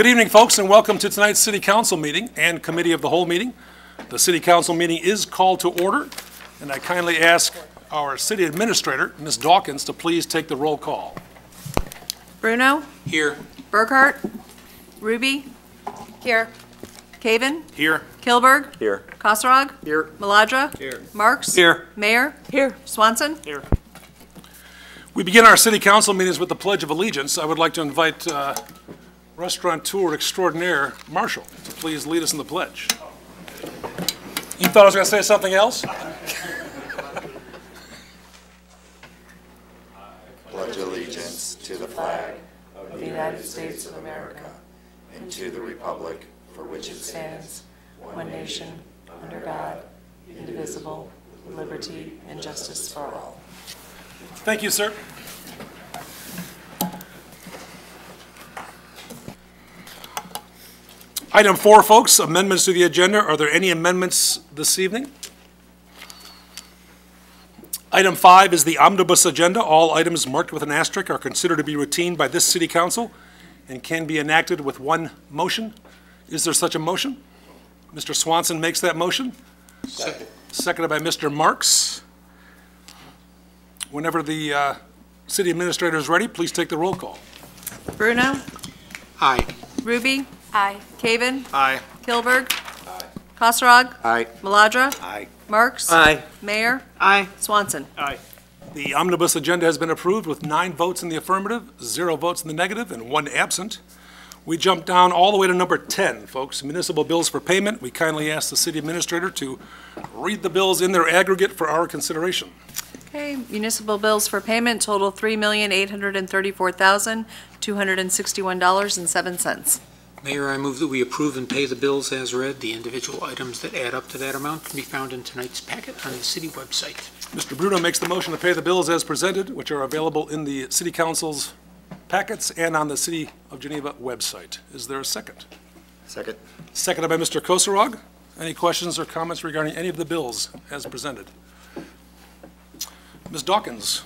Good evening, folks, and welcome to tonight's City Council meeting and Committee of the Whole meeting. The City Council meeting is called to order, and I kindly ask our City Administrator, Ms. Dawkins, to please take the roll call. Bruno? Here. Burghart? Hruby? Here. Cawen? Here. Kilburg? Here. Kosirog? Here. Maladra? Here. Marks? Here. Mayer? Here. Swanson? Here. We begin our city council meetings with the Pledge of Allegiance. I would like to invite uh, restaurateur extraordinaire Marshall to please lead us in the pledge. You thought I was going to say something else? pledge allegiance to the flag of the United States of America and to the republic for which it stands, stands one nation, under God, indivisible, with liberty and justice for all. Thank you, sir. Item four, folks, amendments to the agenda. Are there any amendments this evening? Item five is the omnibus agenda. All items marked with an asterisk are considered to be routine by this city council and can be enacted with one motion. Is there such a motion? Mr. Swanson makes that motion. Second. Seconded by Mr. Marks. Whenever the uh, city administrator is ready, please take the roll call. Bruno? Aye. Hruby? Aye. Cawen? Aye. Kilburg? Aye. Kosirog? Aye. Maladra? Aye. Marks? Aye. Mayer? Aye. Swanson? Aye. The omnibus agenda has been approved with nine votes in the affirmative, zero votes in the negative, and one absent. We jump down all the way to number 10, folks, municipal bills for payment. We kindly ask the city administrator to read the bills in their aggregate for our consideration. Okay, municipal bills for payment total $3,834,261.07. Mayor, I move that we approve and pay the bills as read. The individual items that add up to that amount can be found in tonight's packet on the city website. Mr. Bruno makes the motion to pay the bills as presented, which are available in the city council's packets and on the City of Geneva website. Is there a second? Second. Seconded by Mr. Kosirog. Any questions or comments regarding any of the bills as presented? Ms. Dawkins?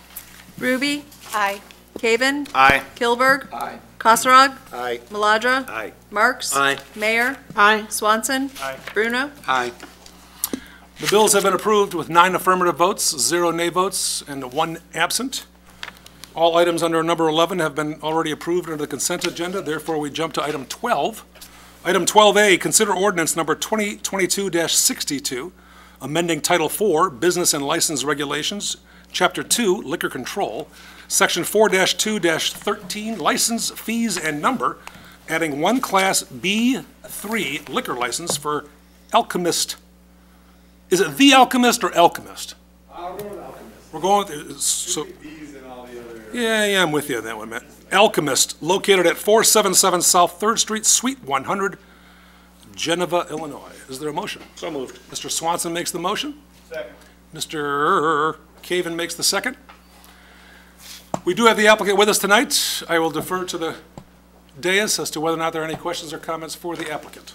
Hruby? Aye. Cawen? Aye. Kilburg? Aye. Kosirog? Aye. Maladra? Aye. Marks? Aye. Mayer? Aye. Swanson? Aye. Bruno? Aye. The bills have been approved with nine affirmative votes, zero nay votes, and one absent. All items under number 11 have been already approved under the consent agenda, therefore we jump to item 12. Item 12A, consider ordinance number 2022-62, amending Title IV, Business and License Regulations, Chapter 2, Liquor Control, Section 4-2-13, License, Fees, and Number, adding one Class B3 liquor license for Alchemist is it The Alchemist or Alchemist? We're going with, so. Yeah, yeah, I'm with you on that one, Matt. Alchemist, located at 477 South Third Street, Suite 100, Geneva, Illinois. Is there a motion? So moved. Mr. Swanson makes the motion. Second. Mr. Cawen makes the second. We do have the applicant with us tonight. I will defer to the dais as to whether or not there are any questions or comments for the applicant.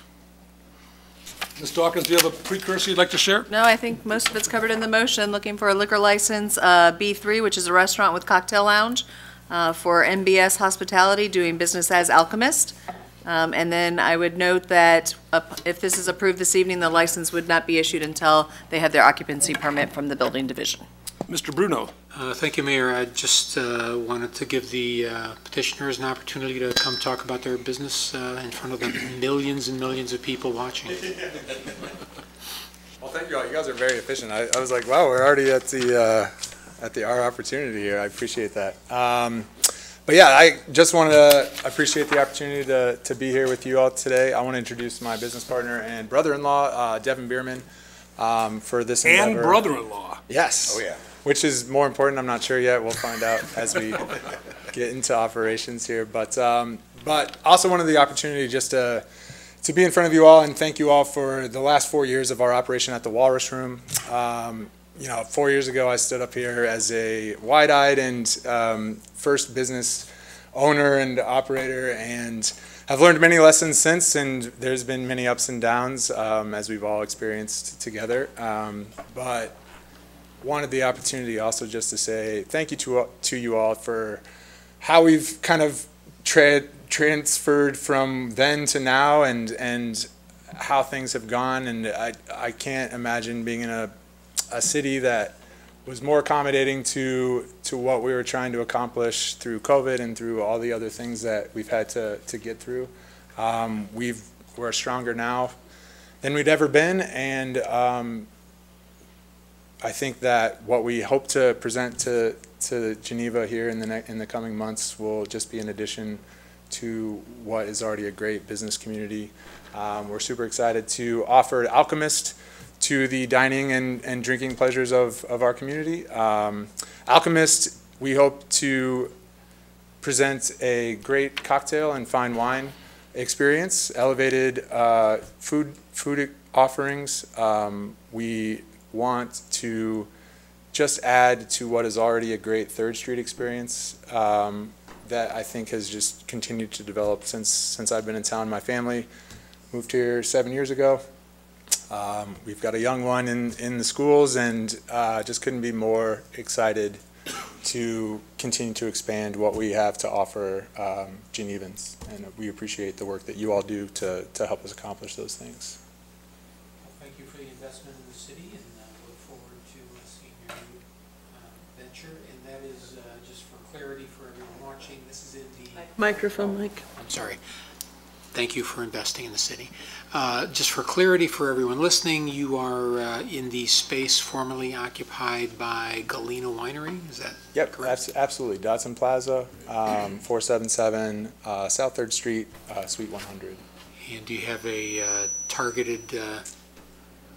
Ms. Dawkins, do you have a precursor you'd like to share? No, I think most of it's covered in the motion. Looking for a liquor license, uh, B3, which is a restaurant with cocktail lounge, uh, for MBS Hospitality, doing business as Alchemist. Um, And then I would note that uh, if this is approved this evening, the license would not be issued until they have their occupancy permit from the building division. Mr. Bruno? Uh, Thank you, Mayor. I just uh, wanted to give the uh, petitioners an opportunity to come talk about their business uh, in front of the millions and millions of people watching. Well, thank you all. You guys are very efficient. I, I was like, wow, we're already at the uh, at the our opportunity here. I appreciate that. Um, but yeah, I just wanted to appreciate the opportunity to, to be here with you all today. I want to introduce my business partner and brother-in-law, uh, Devin Bierman, um, for this And endeavor. brother-in-law. Yes. Oh, yeah. Which is more important, I'm not sure yet. We'll find out as we get into operations here. But, um, but also wanted the opportunity just to, to be in front of you all and thank you all for the last four years of our operation at the Walrus Room. Um, you know, four years ago, I stood up here as a wide-eyed and um, first business owner and operator and have learned many lessons since, and there's been many ups and downs um, as we've all experienced together. Um, but wanted the opportunity also just to say thank you to to you all for how we've kind of tra- transferred from then to now and, and how things have gone. And I, I can't imagine being in a, a city that was more accommodating to, to what we were trying to accomplish through COVID and through all the other things that we've had to, to get through. Um, we've, we're stronger now than we'd ever been, and um, I think that what we hope to present to, to Geneva here in the in the coming months will just be an addition to what is already a great business community. Um, we're super excited to offer Alchemist to the dining and, and drinking pleasures of, of our community. Um, Alchemist, we hope to present a great cocktail and fine wine experience, elevated uh, food food offerings. Um, we want to just add to what is already a great Third Street experience um, that I think has just continued to develop since since I've been in town. My family moved here seven years ago. Um, we've got a young one in, in the schools and uh, just couldn't be more excited to continue to expand what we have to offer um, Genevans. And we appreciate the work that you all do to, to help us accomplish those things. Thank you for the investment in the city, and uh, look forward to uh, seeing your new uh, venture. And that is, uh, just for clarity for everyone watching, this is in the Microphone, Mike. I'm sorry. Thank you for investing in the city. Uh, Just for clarity for everyone listening, you are uh, in the space formerly occupied by Galena Winery, is that? Yep, Correct. abs- absolutely. Dodson Plaza, um, 477 uh, South Third Street, uh, Suite 100. And do you have a uh, targeted uh,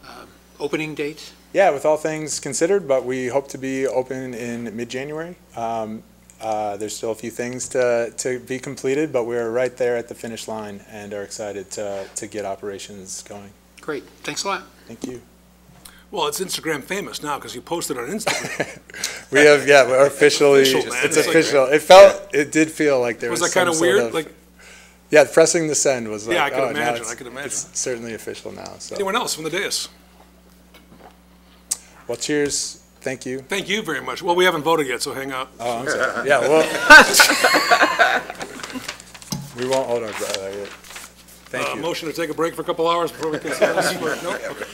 uh, opening date? Yeah, with all things considered, but we hope to be open in mid-January. Um, uh, There's still a few things to, to be completed, but we're right there at the finish line and are excited to, to get operations going. Great, thanks a lot. Thank you. Well, it's Instagram famous now because you posted on Instagram. We have, yeah, we're officially, Official, man. it's It's like- official. It felt, it did feel like there was Was that kind some of sort weird? of- Like, Yeah, pressing the send was like, Yeah, I could oh, imagine, I could imagine. It's certainly official now, so. anyone else from the dais? Well, cheers, thank you. Thank you very much. Well, we haven't voted yet, so hang out. Oh, I'm sorry. Yeah, well. We won't hold our breath. uh, Thank Uh, you. Motion to take a break for a couple hours before we consider this? for- No? Okay.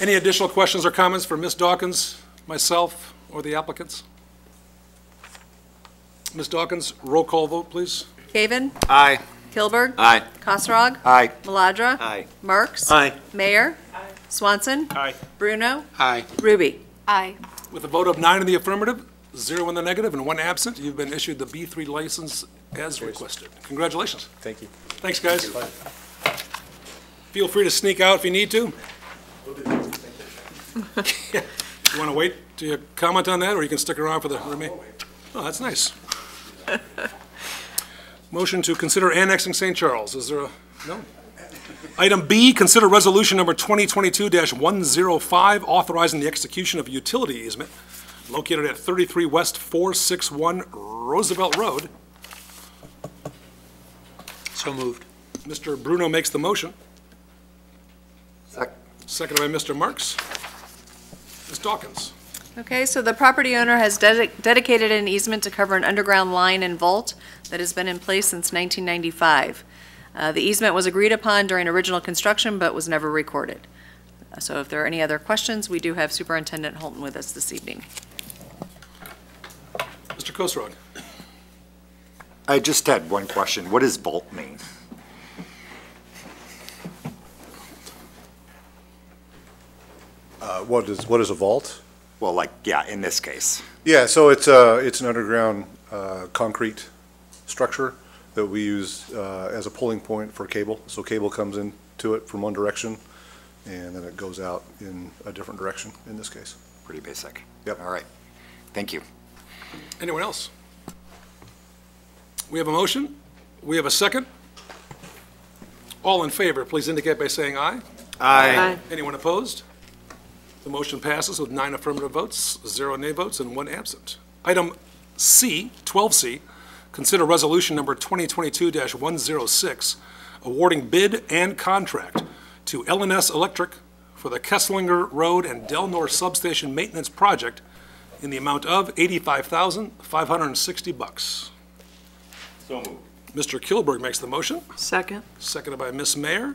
Any additional questions or comments for Ms. Dawkins, myself, or the applicants? Ms. Dawkins, roll call vote, please. Cawen, Aye. Kilburg, Aye. Kosirog, Aye. Maladra. Aye. Marks. Aye. Mayer. Aye. Swanson. Aye. Bruno. Aye. Hruby. Aye. With a vote of nine in the affirmative, zero in the negative, and one absent, you've been issued the B3 license as requested. Congratulations. Thank you. Thanks, guys. Feel free to sneak out if you need to. You want to wait to comment on that, or you can stick around for the remain? Oh, that's nice. Motion to consider annexing St. Charles. Is there a, no? Item B, consider resolution number 2022-105, authorizing the execution of a utility easement located at 33 West 461 Roosevelt Road. So moved. Mr. Bruno makes the motion. Sec- Seconded by Mr. Marks. Ms. Dawkins. Okay, so the property owner has dedi- dedicated an easement to cover an underground line and vault that has been in place since 1995. Uh, The easement was agreed upon during original construction, but was never recorded. Uh, So if there are any other questions, we do have Superintendent Holton with us this evening. Mr. Kosirog. I just had one question. What does vault mean? Uh, What is, what is a vault? Well, like, yeah, in this case. Yeah, so it's, uh, it's an underground uh, concrete structure that we use uh, as a pulling point for cable. So cable comes into it from one direction, and then it goes out in a different direction, in this case. Pretty basic. Yep. All right. Thank you. Anyone else? We have a motion. We have a second. All in favor, please indicate by saying aye. Aye. Anyone opposed? The motion passes with nine affirmative votes, zero nay votes, and one absent. Item C, 12C, consider resolution number 2022-106, awarding bid and contract to LNS Electric for the Keslinger Road and Delnor Substation Maintenance Project in the amount of 85,560 bucks. So moved. Mr. Kilburg makes the motion, Second. seconded by Ms. Mayer.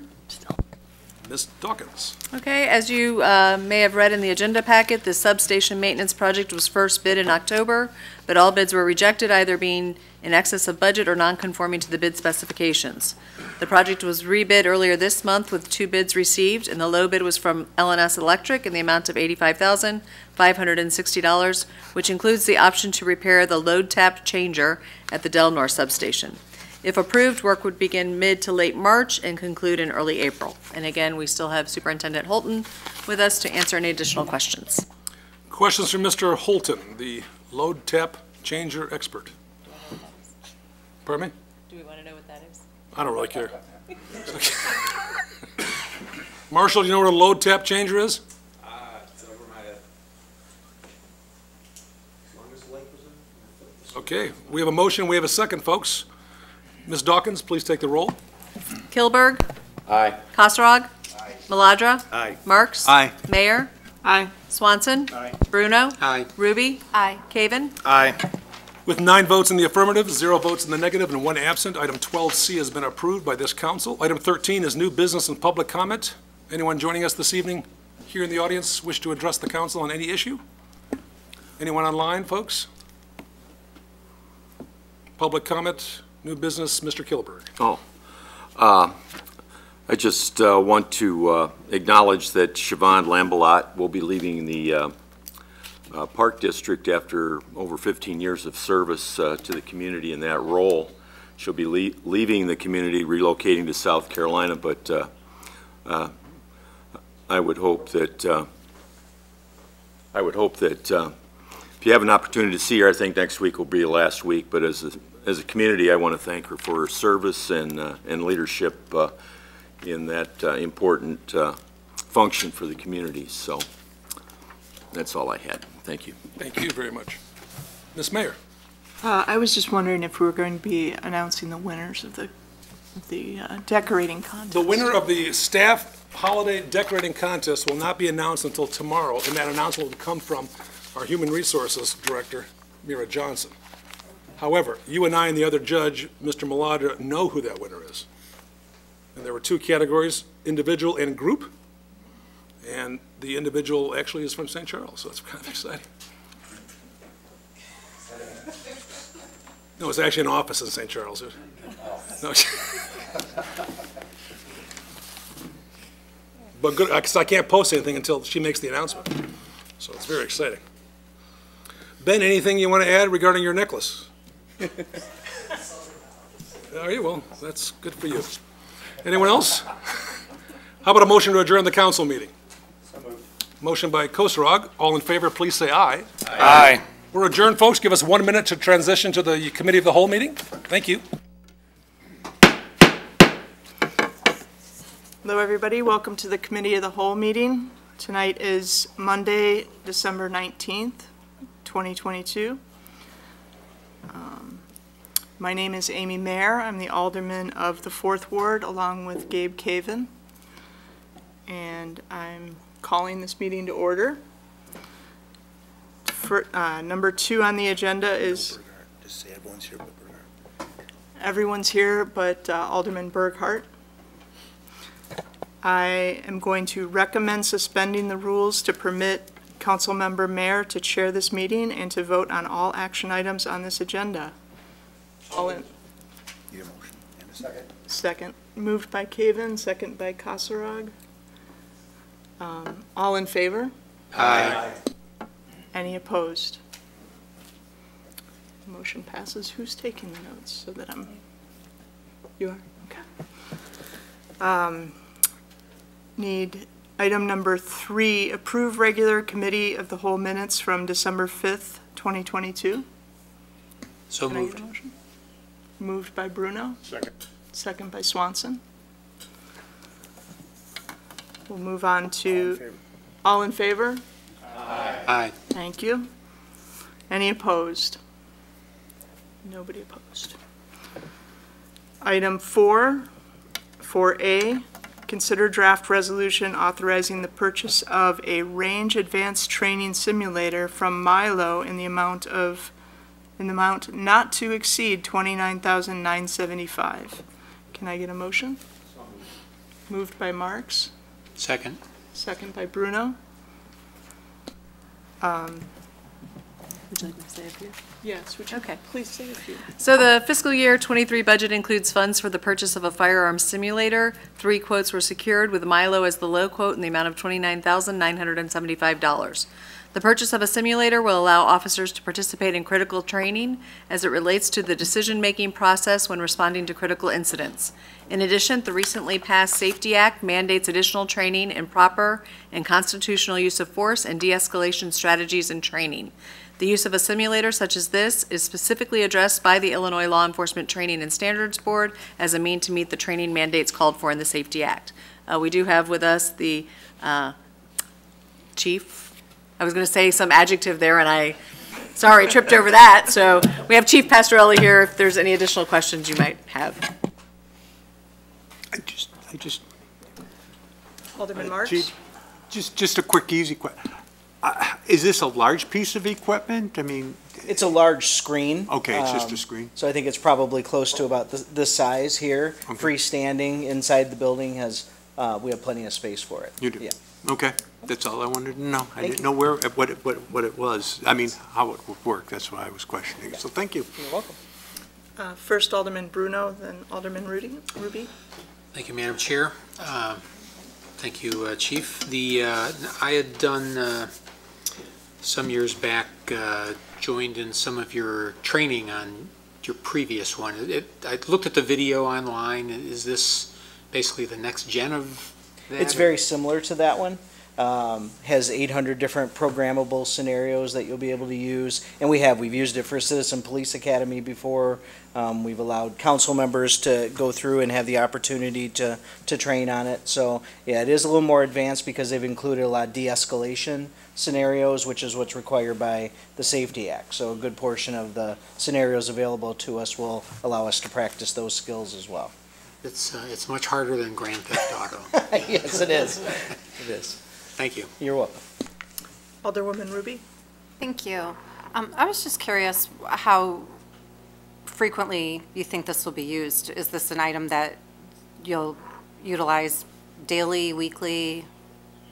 Ms. Dawkins. Okay, as you uh, may have read in the agenda packet, the substation maintenance project was first bid in October, but all bids were rejected, either being in excess of budget or non-conforming to the bid specifications. The project was rebid earlier this month with two bids received, and the low bid was from LNS Electric in the amount of $85,560, which includes the option to repair the load tap changer at the Delnor substation. If approved, work would begin mid to late March and conclude in early April. And again, we still have Superintendent Holton with us to answer any additional questions. Questions from Mr. Holton, the load tap changer expert. Pardon me? Do we want to know what that is? I don't really care. Marshall, do you know what a load tap changer is? Uh, it's over my head. Long as the length is. Okay, we have a motion, we have a second, folks. Ms. Dawkins, please take the roll. Kilburg? Aye. Kosirog? Maladra? Aye. Marks? Aye. Mayer? Aye. Swanson? Aye. Bruno? Aye. Hruby? Aye. Cawen? Aye. With nine votes in the affirmative, zero votes in the negative, and one absent, item 12C has been approved by this council. Item 13 is new business and public comment. Anyone joining us this evening here in the audience wish to address the council on any issue? Anyone online, folks? Public comment, new business, Mr. Kilburg. Oh, uh, I just uh, want to uh, acknowledge that Siobhan Lambelat will be leaving the uh, uh, Park District after over 15 years of service uh, to the community in that role. She'll be lea- leaving the community, relocating to South Carolina, but I would hope that, I would hope that if you have an opportunity to see her, I think next week will be the last week, but as a, as a community, I want to thank her for her service and, uh, and leadership uh, in that uh, important uh, function for the community. So that's all I had. Thank you. Thank you very much. Ms. Mayer? Uh, I was just wondering if we were going to be announcing the winners of the, of the uh, decorating contest. The winner of the staff holiday decorating contest will not be announced until tomorrow, and that announcement will come from our Human Resources Director, Mira Johnson. However, you and I and the other judge, Mr. Maladra, know who that winner is. And there were two categories, individual and group, and the individual actually is from St. Charles, so it's kind of exciting. No, it's actually an office in St. Charles. No. But good, because I can't post anything until she makes the announcement. So it's very exciting. Ben, anything you want to add regarding your necklace? Are you? Well, that's good for you. Anyone else? How about a motion to adjourn the council meeting? Motion by Kosirog. All in favor, please say aye. Aye. We're adjourned, folks. Give us one minute to transition to the committee of the whole meeting. Thank you. Hello, everybody. Welcome to the Committee of the Whole meeting. Tonight is Monday, December 19th, 2022. My name is Amy Mayer. I'm the alderman of the Fourth Ward, along with Gabe Cawen. And I'm calling this meeting to order. For, uh, number two on the agenda is Just say everyone's here but. Everyone's here but uh, Alderman Burghart. I am going to recommend suspending the rules to permit Councilmember Mayer to chair this meeting and to vote on all action items on this agenda. All in, Need a motion and a second? second, moved by Cawen, second by Kosirog. Um, All in favor? Aye. Any opposed? Motion passes. Who's taking the notes so that I'm, you are? Okay. Um, Need item number three, approve regular committee of the whole minutes from December 5th, 2022. So Can I get moved. a motion? Moved by Bruno, Second. second by Swanson. We'll move on to, all in favor? Aye. Aye. Thank you. Any opposed? Nobody opposed. Item four, 4A, consider draft resolution authorizing the purchase of a range advanced training simulator from Milo in the amount of in the amount not to exceed $29,975. Can I get a motion? Moved by Marks, Second. second by Bruno. Um, Would you like me to say a few? Yes, would you Okay. please say a few? So the fiscal year '23 budget includes funds for the purchase of a firearm simulator. Three quotes were secured, with Milo as the low quote in the amount of $29,975. The purchase of a simulator will allow officers to participate in critical training as it relates to the decision-making process when responding to critical incidents. In addition, the recently passed SAFE-T Act mandates additional training in proper and constitutional use of force and de-escalation strategies and training. The use of a simulator such as this is specifically addressed by the Illinois Law Enforcement Training and Standards Board as a mean to meet the training mandates called for in the SAFE-T Act. Uh, We do have with us the uh, chief, I was going to say some adjective there, and I, sorry, tripped over that. So we have Chief Passarelli here if there's any additional questions you might have. I just, I just, Alderman Marks? Chief, just, just a quick, easy question. uh, is this a large piece of equipment? I mean, It's a large screen. okay, it's just um, a screen. So I think it's probably close to about this, this size here. Okay. Freestanding inside the building has, uh, we have plenty of space for it. You do? Yeah. Okay, that's all I wanted to know. I Thank didn't know where, what, it- what, what it was. I mean, how it would work, that's what I was questioning. So thank you. You're welcome. Uh, First Alderman Bruno, then Alderman Rudy, Hruby. Thank you, Madam Chair. Uh, Thank you, uh, Chief. The, uh, I had done, uh, some years back, uh, joined in some of your training on your previous one. It- I looked at the video online. Is this basically the next gen of that? It's very similar to that one. Um, has 800 different programmable scenarios that you'll be able to use. And we have, we've used it for Citizen Police Academy before. Um, we've allowed council members to go through and have the opportunity to, to train on it. So, yeah, it is a little more advanced because they've included a lot of de-escalation scenarios, which is what's required by the SAFE-T Act. So a good portion of the scenarios available to us will allow us to practice those skills as well. It's, uh, it's much harder than Grand Theft Auto. Yes, it is. It is. Thank you. You're welcome. Alderwoman Hruby. Thank you. Um, I was just curious how frequently you think this will be used. Is this an item that you'll utilize daily, weekly?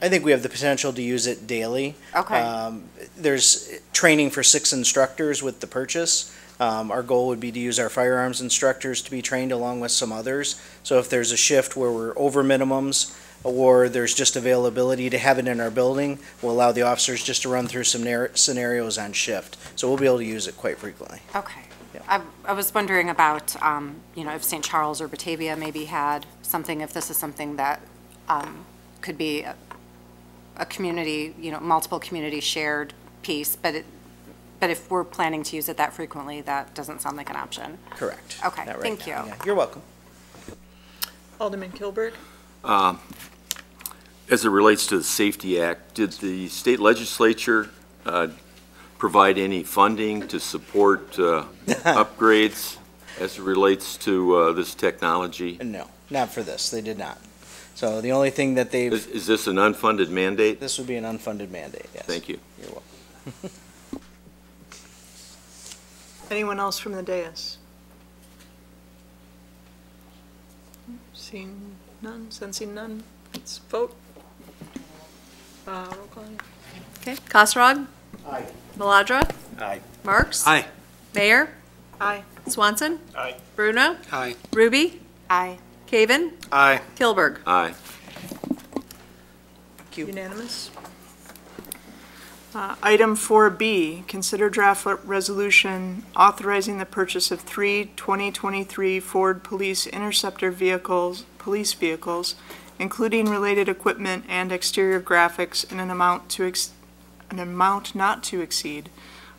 I think we have the potential to use it daily. Okay. Um, There's training for six instructors with the purchase. Um, Our goal would be to use our firearms instructors to be trained along with some others. So if there's a shift where we're over minimums, or there's just availability to have it in our building, we'll allow the officers just to run through some scenarios on shift. So we'll be able to use it quite frequently. Okay. Yeah. I, I was wondering about, um, you know, if St. Charles or Batavia maybe had something, if this is something that um, could be a, a community, you know, multiple community shared piece, but it, but if we're planning to use it that frequently, that doesn't sound like an option. Correct. Okay, right thank now, you. yeah. You're welcome. Alderman Kilburg. Um, As it relates to the SAFE-T Act, did the state legislature uh, provide any funding to support uh, upgrades as it relates to uh, this technology? No, not for this. They did not. So the only thing that they've, Is is this an unfunded mandate? this would be an unfunded mandate, yes. Thank you. You're welcome. Anyone else from the dais? Seeing none, sensing none, let's vote. Uh, roll call. Okay, Kosirog? Aye. Maladra? Aye. Marks? Aye. Mayer? Aye. Swanson? Aye. Bruno? Aye. Hruby? Aye. Cawen? Aye. Kilburg? Aye. Thank you. Unanimous. Uh, Item 4B, consider draft resolution authorizing the purchase of three 2023 Ford Police Interceptor vehicles, police vehicles, including related equipment and exterior graphics in an amount to, ex- an amount not to exceed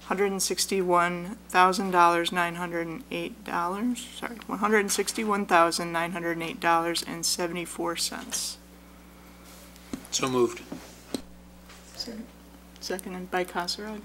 $161,908, sorry, $161,908.74. So moved. Second. Seconded by Kosirog.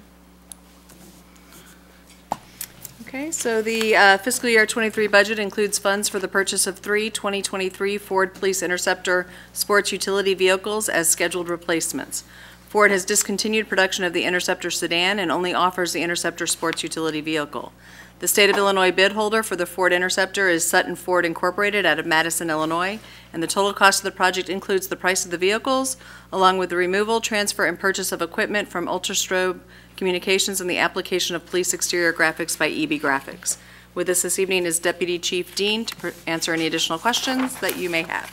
Okay, so the uh, fiscal year '23 budget includes funds for the purchase of three 2023 Ford Police Interceptor sports utility vehicles as scheduled replacements. Ford has discontinued production of the Interceptor sedan and only offers the Interceptor sports utility vehicle. The state of Illinois bid holder for the Ford Interceptor is Sutton Ford Incorporated out of Matteson, Illinois, and the total cost of the project includes the price of the vehicles, along with the removal, transfer, and purchase of equipment from Ultrastrobe Communications and the application of police exterior graphics by EB Graphics. With us this evening is Deputy Chief Dean to per- answer any additional questions that you may have.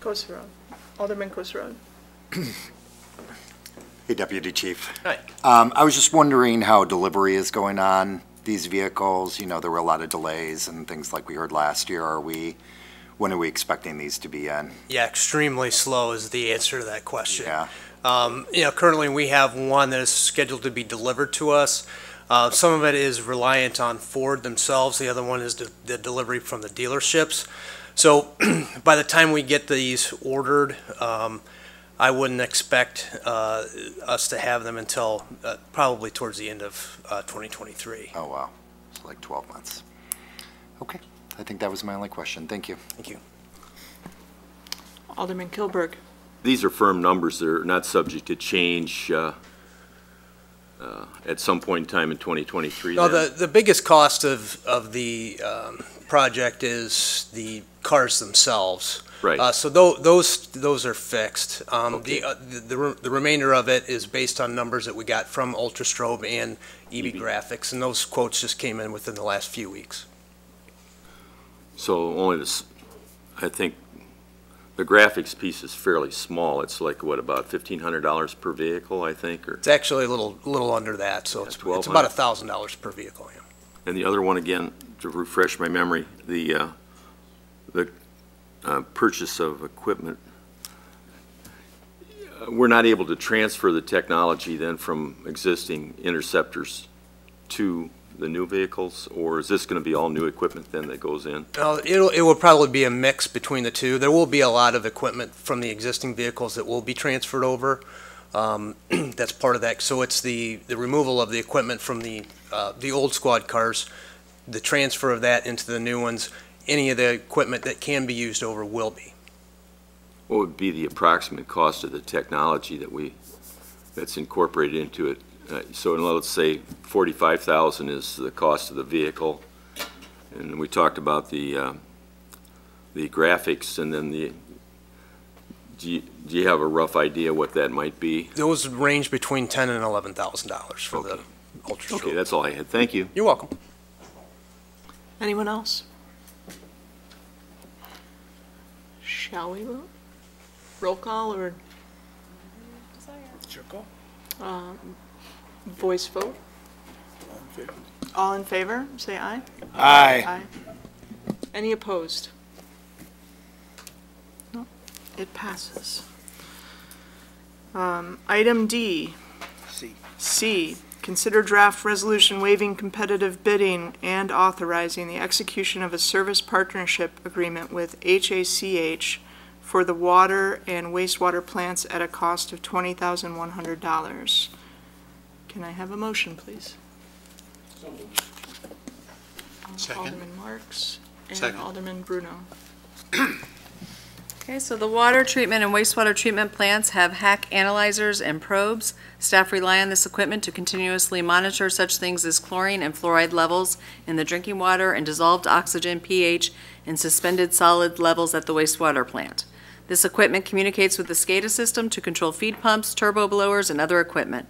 Kosirog. Alderman Kosirog. Hey, Deputy Chief. Hi. Um, I was just wondering how delivery is going on these vehicles. You know, there were a lot of delays and things like we heard last year. Are we, when are we expecting these to be in? Yeah, extremely slow is the answer to that question. Yeah, Um, You know, currently, we have one that is scheduled to be delivered to us. Uh, Some of it is reliant on Ford themselves, the other one is the the delivery from the dealerships. So by the time we get these ordered, um, I wouldn't expect uh, us to have them until uh, probably towards the end of uh, 2023. oh, wow. It's like 12 months. Okay, I think that was my only question. Thank you. Thank you. Alderman Kilburg. These are firm numbers, they're not subject to change uh, uh, at some point in time in 2023 No, then? the, the biggest cost of, of the um, project is the cars themselves. Right. Uh, So tho- those, those are fixed. Um, Okay. The, uh, the- the re- the remainder of it is based on numbers that we got from Ultrastrobe and EB EB. Graphics, and those quotes just came in within the last few weeks. So only this, I think, the graphics piece is fairly small. It's like, what, about $1,500 per vehicle, I think, or? It's actually a little, little under that, so it's, it's about $1,200. $1,000 per vehicle, yeah. And the other one, again, to refresh my memory, the, uh, the uh, purchase of equipment, uh, we're not able to transfer the technology then from existing interceptors to the new vehicles? Or is this going to be all new equipment then that goes in? Uh, It'll, it will probably be a mix between the two. There will be a lot of equipment from the existing vehicles that will be transferred over. Um, That's part of that. So it's the, the removal of the equipment from the, uh, the old squad cars, the transfer of that into the new ones. Any of the equipment that can be used over will be. What would be the approximate cost of the technology that we, that's incorporated into it? Uh, So let's say 45,000 is the cost of the vehicle, and we talked about the, uh, the graphics, and then the, do you, do you have a rough idea what that might be? Those range between ten and eleven thousand dollars for the Okay. Ultra Okay, that's all I had. Thank you. You're welcome. Anyone else? Shall we vote? Roll call or? Um, Voice vote? All in favor, say aye. Aye. Any opposed? No, it passes. Um, Item D. C. C, consider draft resolution waiving competitive bidding and authorizing the execution of a service partnership agreement with HACH for the water and wastewater plants at a cost of $20,100. Can I have a motion, please? Uh, Second. Alderman Marks and Second. Alderman Bruno. Okay, so the water treatment and wastewater treatment plants have Hach analyzers and probes. Staff rely on this equipment to continuously monitor such things as chlorine and fluoride levels in the drinking water and dissolved oxygen pH and suspended solid levels at the wastewater plant. This equipment communicates with the SCADA system to control feed pumps, turbo blowers, and other equipment.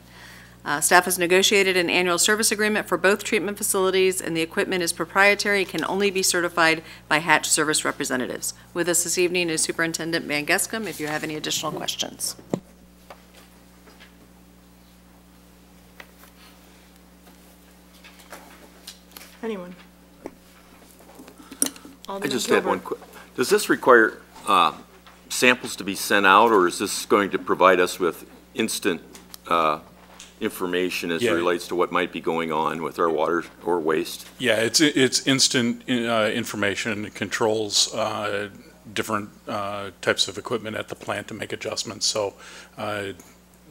Uh, Staff has negotiated an annual service agreement for both treatment facilities, and the equipment is proprietary and can only be certified by Hach service representatives. With us this evening is Superintendent Van Gescam, if you have any additional questions. Anyone? I Alderman just had one Kilburg. quick, does this require uh, samples to be sent out, or is this going to provide us with instant uh, information as it Yeah. relates to what might be going on with our water or waste? Yeah, it's, it's instant uh, information, It controls uh, different uh, types of equipment at the plant to make adjustments. So uh,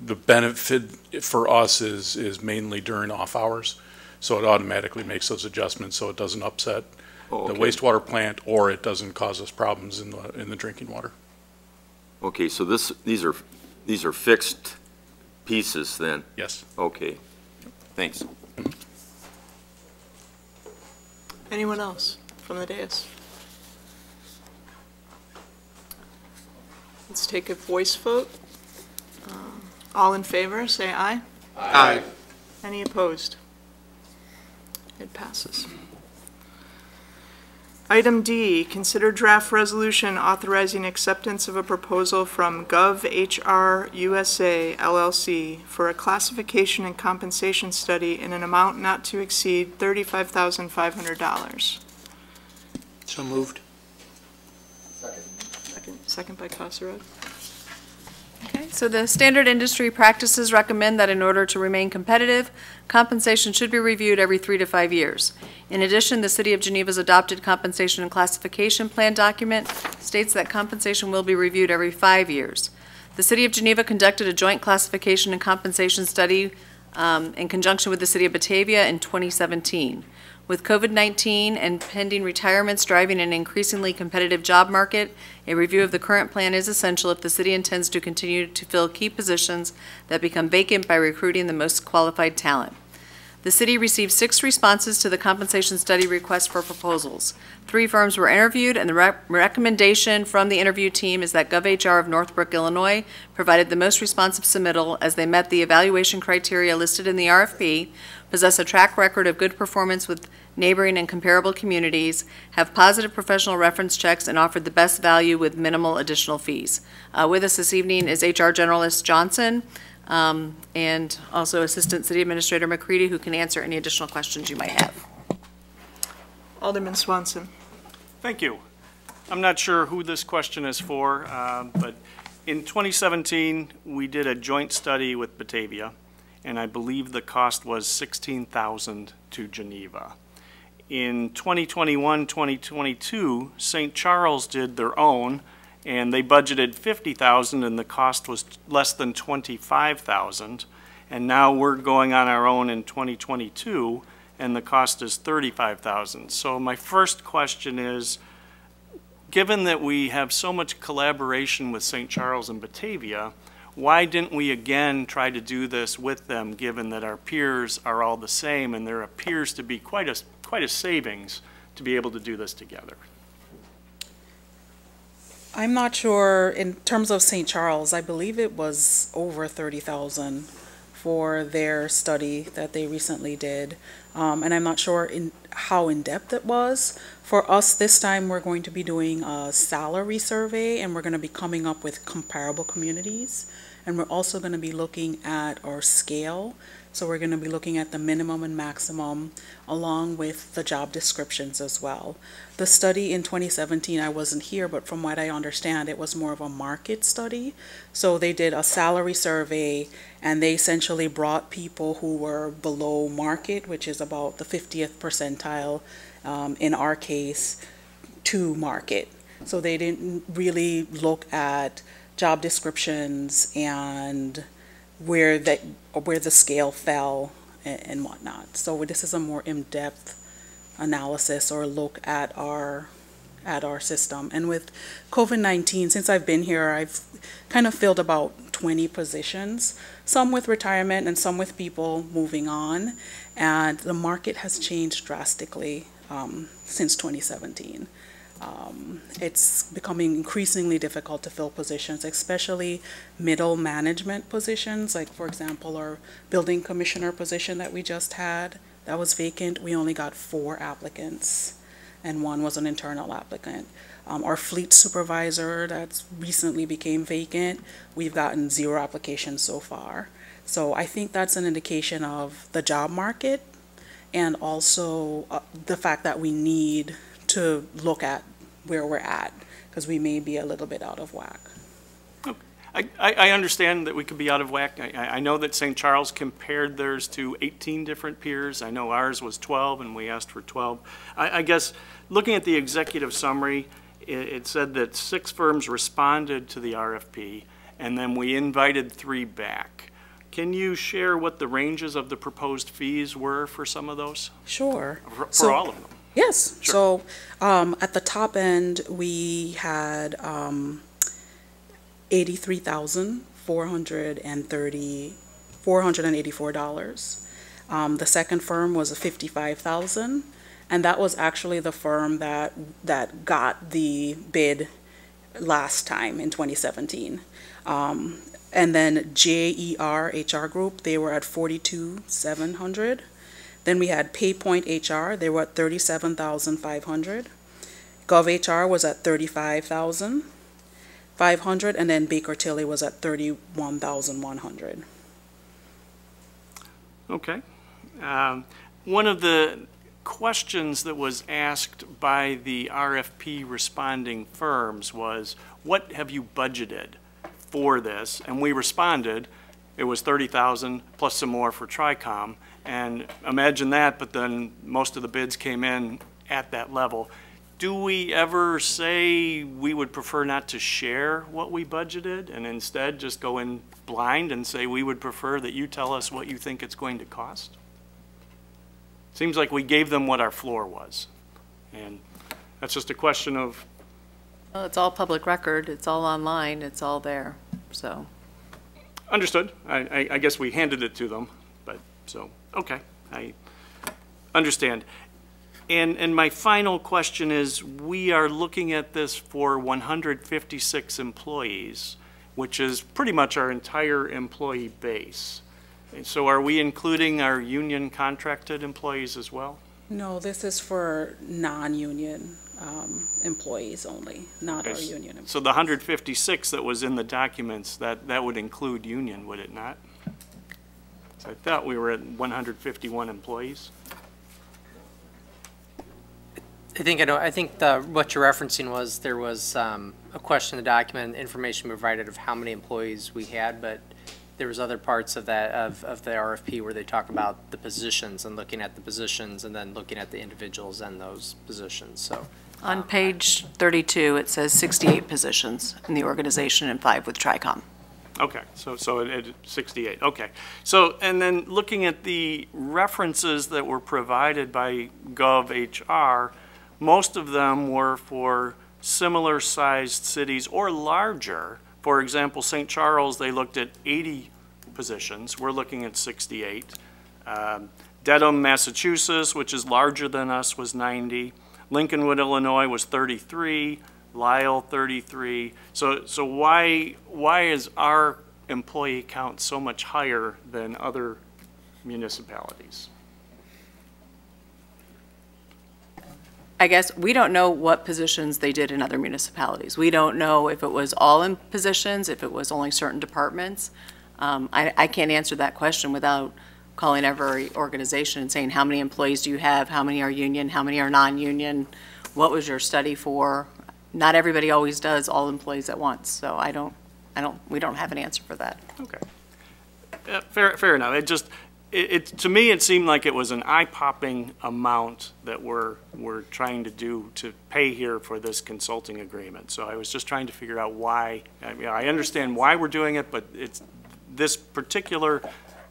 the benefit for us is, is mainly during off hours. So it automatically makes those adjustments so it doesn't upset Oh, the wastewater plant, or it doesn't cause us problems in the, in the drinking water. Okay, so this, these are, these are fixed pieces then? Yes. Okay, thanks. Anyone else from the dais? Let's take a voice vote. Um, All in favor, say aye. Aye. Any opposed? It passes. Item D, consider draft resolution authorizing acceptance of a proposal from GovHR USA LLC for a classification and compensation study in an amount not to exceed $35,500. So moved. Second, second second by Kosirog. Okay, so the standard industry practices recommend that in order to remain competitive, compensation should be reviewed every three to five years. In addition, the City of Geneva's adopted compensation and classification plan document states that compensation will be reviewed every five years. The City of Geneva conducted a joint classification and compensation study um, in conjunction with the City of Batavia in 2017. With COVID-19 and pending retirements driving an increasingly competitive job market, a review of the current plan is essential if the city intends to continue to fill key positions that become vacant by recruiting the most qualified talent. The city received six responses to the compensation study request for proposals. Three firms were interviewed, and the rec- recommendation from the interview team is that GovHR of Northbrook, Illinois provided the most responsive submittal as they met the evaluation criteria listed in the RFP, possess a track record of good performance with neighboring and comparable communities, have positive professional reference checks, and offered the best value with minimal additional fees. Uh, With us this evening is HR Generalist Johnson, um, and also Assistant City Administrator McCready, who can answer any additional questions you might have. Alderman Swanson. Thank you. I'm not sure who this question is for, uh, but in 2017, we did a joint study with Batavia, and I believe the cost was 16,000 to Geneva. In 2021, 2022, St. Charles did their own, and they budgeted 50,000 and the cost was less than 25,000. And now we're going on our own in 2022 and the cost is 35,000. So my first question is, given that we have so much collaboration with St. Charles and Batavia, why didn't we again try to do this with them, given that our peers are all the same and there appears to be quite a, quite a savings to be able to do this together? I'm not sure, in terms of St. Charles, I believe it was over thirty thousand for their study that they recently did. Um, and I'm not sure in, how in-depth it was. For us, this time, we're going to be doing a salary survey, and we're gonna be coming up with comparable communities. And we're also gonna be looking at our scale. So we're gonna be looking at the minimum and maximum, along with the job descriptions as well. The study in 2017, I wasn't here, but from what I understand, it was more of a market study. So they did a salary survey and they essentially brought people who were below market, which is about the 50th percentile um, in our case, to market. So they didn't really look at job descriptions and where that where the scale fell and, and whatnot. So this is a more in-depth analysis or look at our at our system. And with COVID-19, since I've been here, I've kind of filled about 20 positions, some with retirement and some with people moving on. And the market has changed drastically um, since 2017. Um, it's becoming increasingly difficult to fill positions, especially middle management positions, like for example, our building commissioner position that we just had, that was vacant. We only got four applicants and one was an internal applicant. Um, our fleet supervisor that's recently became vacant, we've gotten zero applications so far. So I think that's an indication of the job market and also uh, the fact that we need to look at where we're at because we may be a little bit out of whack. I, I understand that we could be out of whack. I, I I know that St. Charles compared theirs to 18 different peers. I know ours was 12, and we asked for 12. I, I guess, looking at the executive summary, it, it said that six firms responded to the RFP, and then we invited three back. Can you share what the ranges of the proposed fees were for some of those? Sure. For, for So- all of them? Yes. So um, at the top end, we had um, eighty-three thousand four hundred and thirty, four hundred and eighty-four dollars. Um, the second firm was a fifty-five thousand, and that was actually the firm that that got the bid last time in twenty seventeen. Um, and then JER HR Group, they were at forty-two seven hundred. Then we had Paypoint HR, they were at thirty-seven thousand five hundred. GovHR was at thirty-five thousand five hundred, and then Baker Tilly was at thirty-one thousand one hundred. Okay. Um, One of the questions that was asked by the RFP responding firms was, what have you budgeted for this? And we responded, it was 30,000 plus some more for TRICOM. And imagine that, but then most of the bids came in at that level. Do we ever say we would prefer not to share what we budgeted and instead just go in blind and say we would prefer that you tell us what you think it's going to cost? Seems like we gave them what our floor was. And that's just a question of, Well, it's all public record, it's all online, it's all there, so. understood. I, I, I guess we handed it to them, but, so, okay, I understand. And, and my final question is, we are looking at this for 156 employees, which is pretty much our entire employee base. And so are we including our union contracted employees as well? No, this is for non-union um, employees only, not our Okay, s- union. employees. So the 156 that was in the documents, that, that would include union, would it not? So I thought we were at 151 employees. I think I know, I think the, what you're referencing was, there was um, a question in the document, information provided of how many employees we had, but there was other parts of that, of, of the RFP where they talk about the positions and looking at the positions and then looking at the individuals and those positions, so. On page 32, it says 68 positions in the organization and five with TRICOM. Okay, so, so it, it, 68, okay. So, and then looking at the references that were provided by GovHR, most of them were for similar-sized cities or larger. For example, St. Charles, they looked at 80 positions, we're looking at 68. Um, Dedham, Massachusetts, which is larger than us, was 90. Lincolnwood, Illinois was 33. Lisle, 33. So, so why, why is our employee count so much higher than other municipalities? I guess we don't know what positions they did in other municipalities. We don't know if it was all in positions, if it was only certain departments. Um, I, I can't answer that question without calling every organization and saying, how many employees do you have? How many are union? How many are non-union? What was your study for? Not everybody always does all employees at once, so I don't, I don't, we don't have an answer for that. Okay. Fair, fair enough. It just, it, it, to me, it seemed like it was an eye-popping amount that we're, we're trying to do to pay here for this consulting agreement. So I was just trying to figure out why, I mean, I understand why we're doing it, but it's, this particular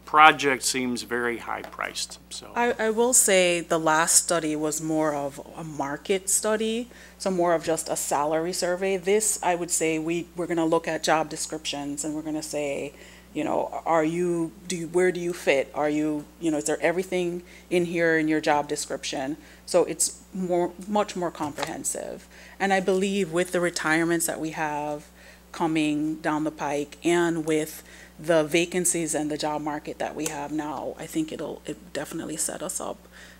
project seems very high-priced, so. I, I will say the last study was more of a market study, so more of just a salary survey. This, I would say, we, we're gonna look at job descriptions and we're gonna say, you know, are you, do you, where do you fit? Are you, you know, is there everything in here in your job description? So it's more, much more comprehensive. And I believe with the retirements that we have coming down the pike and with the vacancies and the job market that we have now, I think it'll, it definitely set us up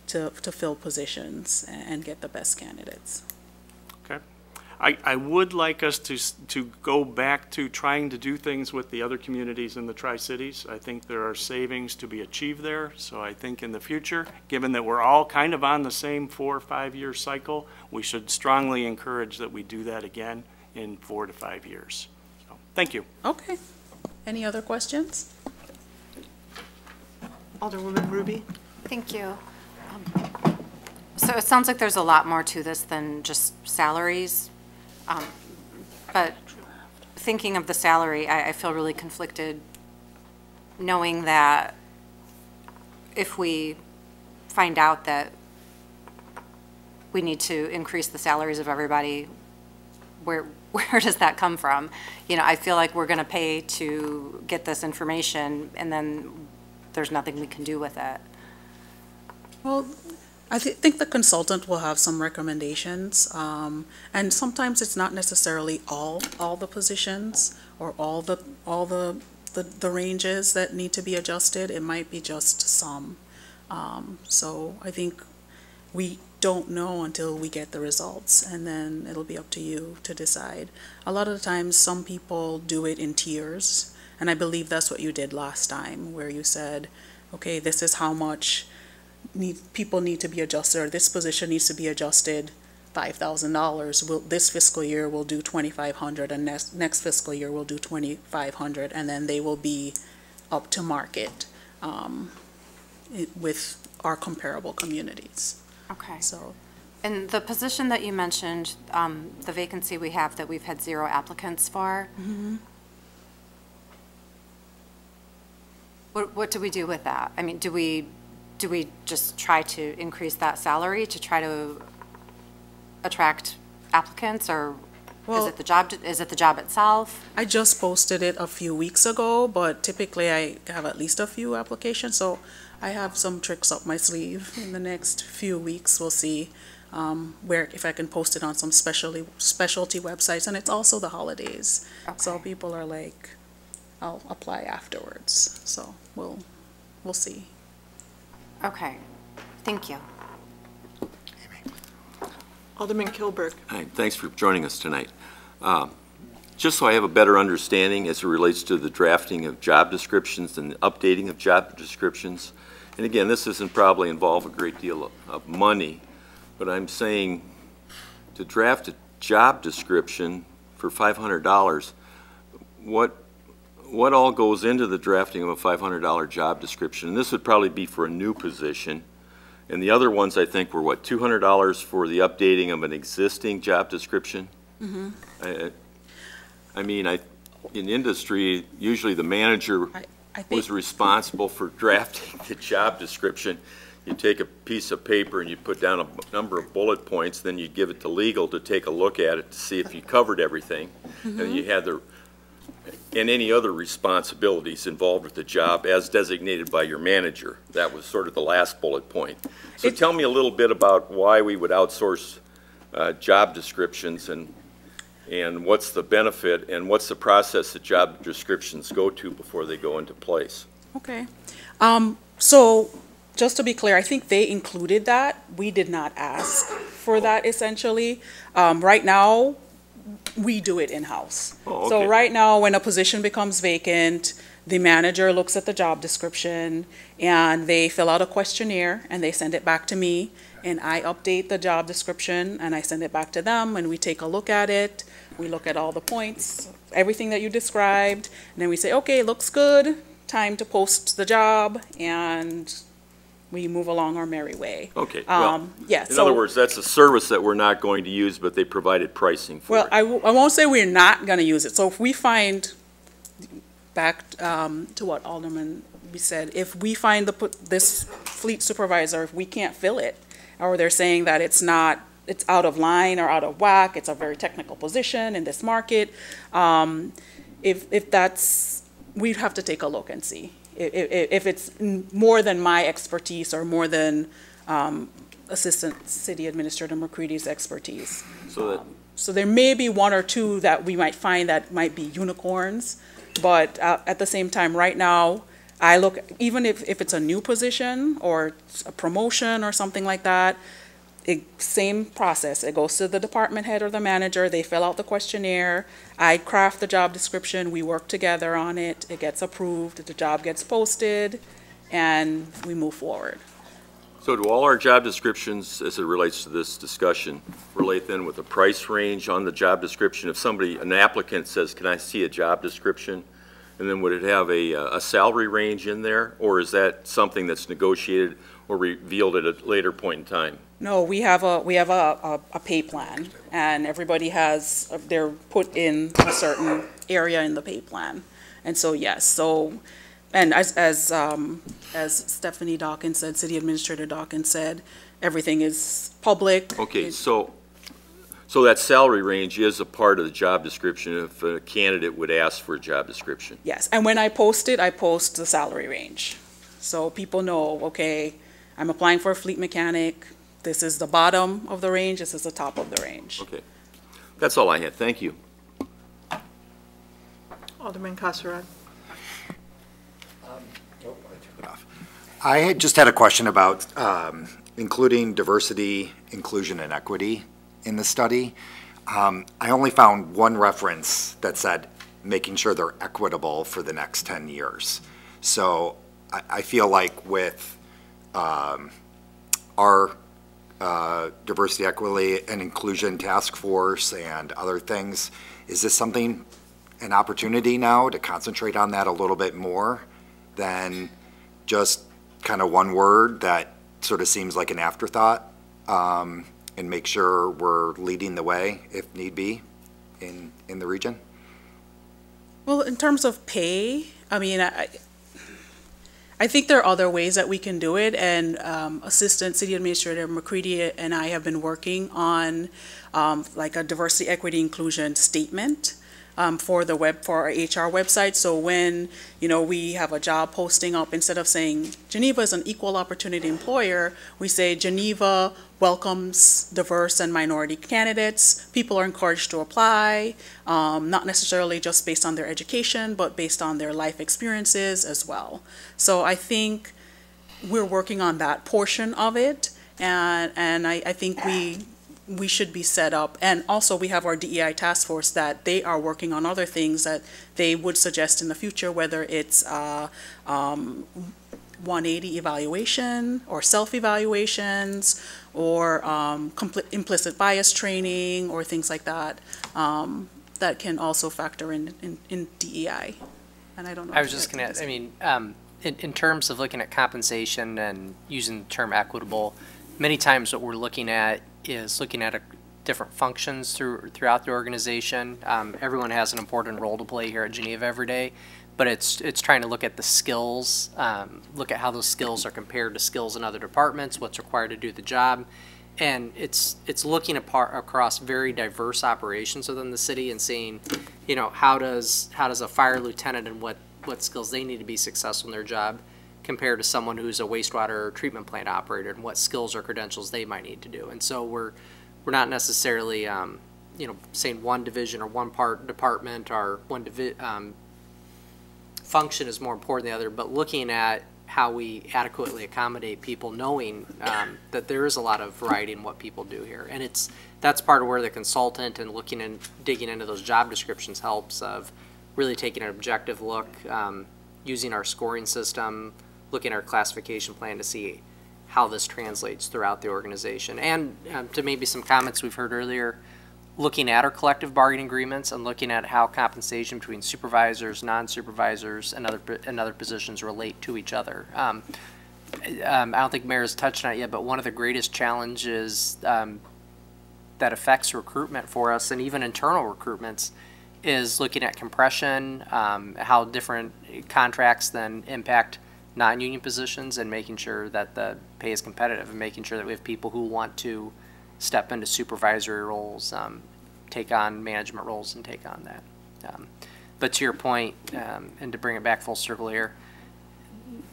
to, to fill positions and get the best candidates. Okay. I, I would like us to, to go back to trying to do things with the other communities in the Tri-Cities. I think there are savings to be achieved there, so I think in the future, given that we're all kind of on the same four or five-year cycle, we should strongly encourage that we do that again in four to five years. So, Thank you. Okay. Any other questions? Alderwoman Hruby? Thank you. Um, So it sounds like there's a lot more to this than just salaries. Um, But thinking of the salary, I, I feel really conflicted knowing that if we find out that we need to increase the salaries of everybody, where, where does that come from? You know, I feel like we're going to pay to get this information, and then there's nothing we can do with it. Well, I thi- think the consultant will have some recommendations, um, and sometimes it's not necessarily all, all the positions or all the, all the, the, the ranges that need to be adjusted. It might be just some. Um, so I think we don't know until we get the results, and then it'll be up to you to decide. A lot of the times, some people do it in tiers, and I believe that's what you did last time, where you said, okay, this is how much need, people need to be adjusted, or this position needs to be adjusted five thousand dollars. Will, this fiscal year we'll do twenty-five hundred, and next, next fiscal year we'll do twenty-five hundred, and then they will be up to market, um, with our comparable communities, Okay. so. And the position that you mentioned, um, the vacancy we have that we've had zero applicants for, what, what do we do with that? I mean, do we, do we just try to increase that salary to try to attract applicants, or is it the job, is it the job itself? I just posted it a few weeks ago, but typically I have at least a few applications, so I have some tricks up my sleeve. In the next few weeks, we'll see um, where, if I can post it on some specialty, specialty websites, and it's also the holidays. So people are like, I'll apply afterwards, so we'll, we'll see. Okay, thank you. Alderman Kilburg. Hi, thanks for joining us tonight. Um, Just so I have a better understanding as it relates to the drafting of job descriptions and the updating of job descriptions, and again, this doesn't probably involve a great deal of- of money, but I'm saying to draft a job description for $500, what, what all goes into the drafting of a $500 job description? And this would probably be for a new position. And the other ones, I think, were what, $200 for the updating of an existing job description? Mm -hmm. I, I mean, I, in industry, usually the manager I was think, responsible for drafting the job description. You take a piece of paper and you put down a number of bullet points, then you give it to legal to take a look at it to see if you covered everything. And you had the, and any other responsibilities involved with the job as designated by your manager. That was sort of the last bullet point. So tell me a little bit about why we would outsource uh, job descriptions and, and what's the benefit and what's the process that job descriptions go to before they go into place? okay. Um, so, just to be clear, I think they included that. We did not ask for that essentially. Um, right now, we do it in-house. Oh, So right now, when a position becomes vacant, the manager looks at the job description and they fill out a questionnaire and they send it back to me. And I update the job description and I send it back to them and we take a look at it. We look at all the points, everything that you described, and then we say, okay, looks good, time to post the job, and we move along our merry way. Okay, well, Um, yeah, in so- other words, that's a service that we're not going to use, but they provided pricing for Well, it. I, w- I won't say we're not gonna use it. So if we find, back um, to what Alderman we said, if we find the, put- this fleet supervisor, if we can't fill it, or they're saying that it's not, it's out of line or out of whack, it's a very technical position in this market, um, if, if that's, we'd have to take a look and see. I- i- if it's more than my expertise or more than um, Assistant City Administrator McCready's expertise. So that, So there may be one or two that we might find that might be unicorns, but uh, at the same time, right now, I look, even if, if it's a new position or a promotion or something like that, it, same process. It goes to the department head or the manager, they fill out the questionnaire, I craft the job description, we work together on it, it gets approved, the job gets posted, and we move forward. so do all our job descriptions, as it relates to this discussion, relate then with the price range on the job description? If somebody, an applicant says, can I see a job description? And then would it have a, uh, a salary range in there? Or is that something that's negotiated or revealed at a later point in time? No, we have a, we have a, a, a pay plan, and everybody has, they're put in a certain area in the pay plan. And so, yes, so, and as, as, um, as Stephanie Dawkins said, City Administrator Dawkins said, everything is public. Okay, so, so that salary range is a part of the job description if a candidate would ask for a job description? Yes, and when I post it, I post the salary range. So people know, okay, I'm applying for a fleet mechanic. This is the bottom of the range, this is the top of the range. Okay. That's all I had. Thank you. Alderman Kosirog. I had just had a question about um, including diversity, inclusion, and equity in the study. Um, I only found one reference that said making sure they're equitable for the next 10 years. So I, I feel like with um, our uh, diversity, equity, and inclusion task force and other things, is this something, an opportunity now to concentrate on that a little bit more than just kind of one word that sort of seems like an afterthought? um, And make sure we're leading the way, if need be, in, in the region? Well, in terms of pay, I mean, I, I think there are other ways that we can do it, and um, Assistant City Administrator McCready and I have been working on um, like a diversity, equity, inclusion statement um, for the web, for our HR website. So when, you know, we have a job posting up, instead of saying Geneva is an equal opportunity employer, we say Geneva welcomes diverse and minority candidates. People are encouraged to apply, um, not necessarily just based on their education, but based on their life experiences as well. So I think we're working on that portion of it, and, and I, I think we, we should be set up. And also, we have our DEI task force that they are working on other things that they would suggest in the future, whether it's, uh, um, 180 evaluation or self-evaluations or um, implicit bias training or things like that, um, that can also factor in, in, in DEI. And I don't know. I was just gonna, I mean, um, in, in terms of looking at compensation and using the term equitable, many times what we're looking at is looking at a, different functions through, throughout the organization. Um, everyone has an important role to play here at Geneva every day, but it's, it's trying to look at the skills, um, look at how those skills are compared to skills in other departments, what's required to do the job. And it's, it's looking apart, across very diverse operations within the city and seeing, you know, how does, how does a fire lieutenant and what, what skills they need to be successful in their job compared to someone who's a wastewater treatment plant operator and what skills or credentials they might need to do. And so we're, we're not necessarily, um, you know, saying one division or one part department or one divi- um, function is more important than the other, but looking at how we adequately accommodate people, knowing um, that there is a lot of variety in what people do here. And it's, that's part of where the consultant and looking and digging into those job descriptions helps of really taking an objective look, um, using our scoring system, looking at our classification plan to see how this translates throughout the organization. And um, to maybe some comments we've heard earlier, looking at our collective bargaining agreements and looking at how compensation between supervisors, non-supervisors, and other, and other positions relate to each other. Um, um, I don't think Mayor has touched on it yet, but one of the greatest challenges um, that affects recruitment for us, and even internal recruitments, is looking at compression, um, how different contracts then impact non-union positions, and making sure that the pay is competitive, and making sure that we have people who want to step into supervisory roles, um, take on management roles, and take on that. Um, but to your point, um, and to bring it back full circle here,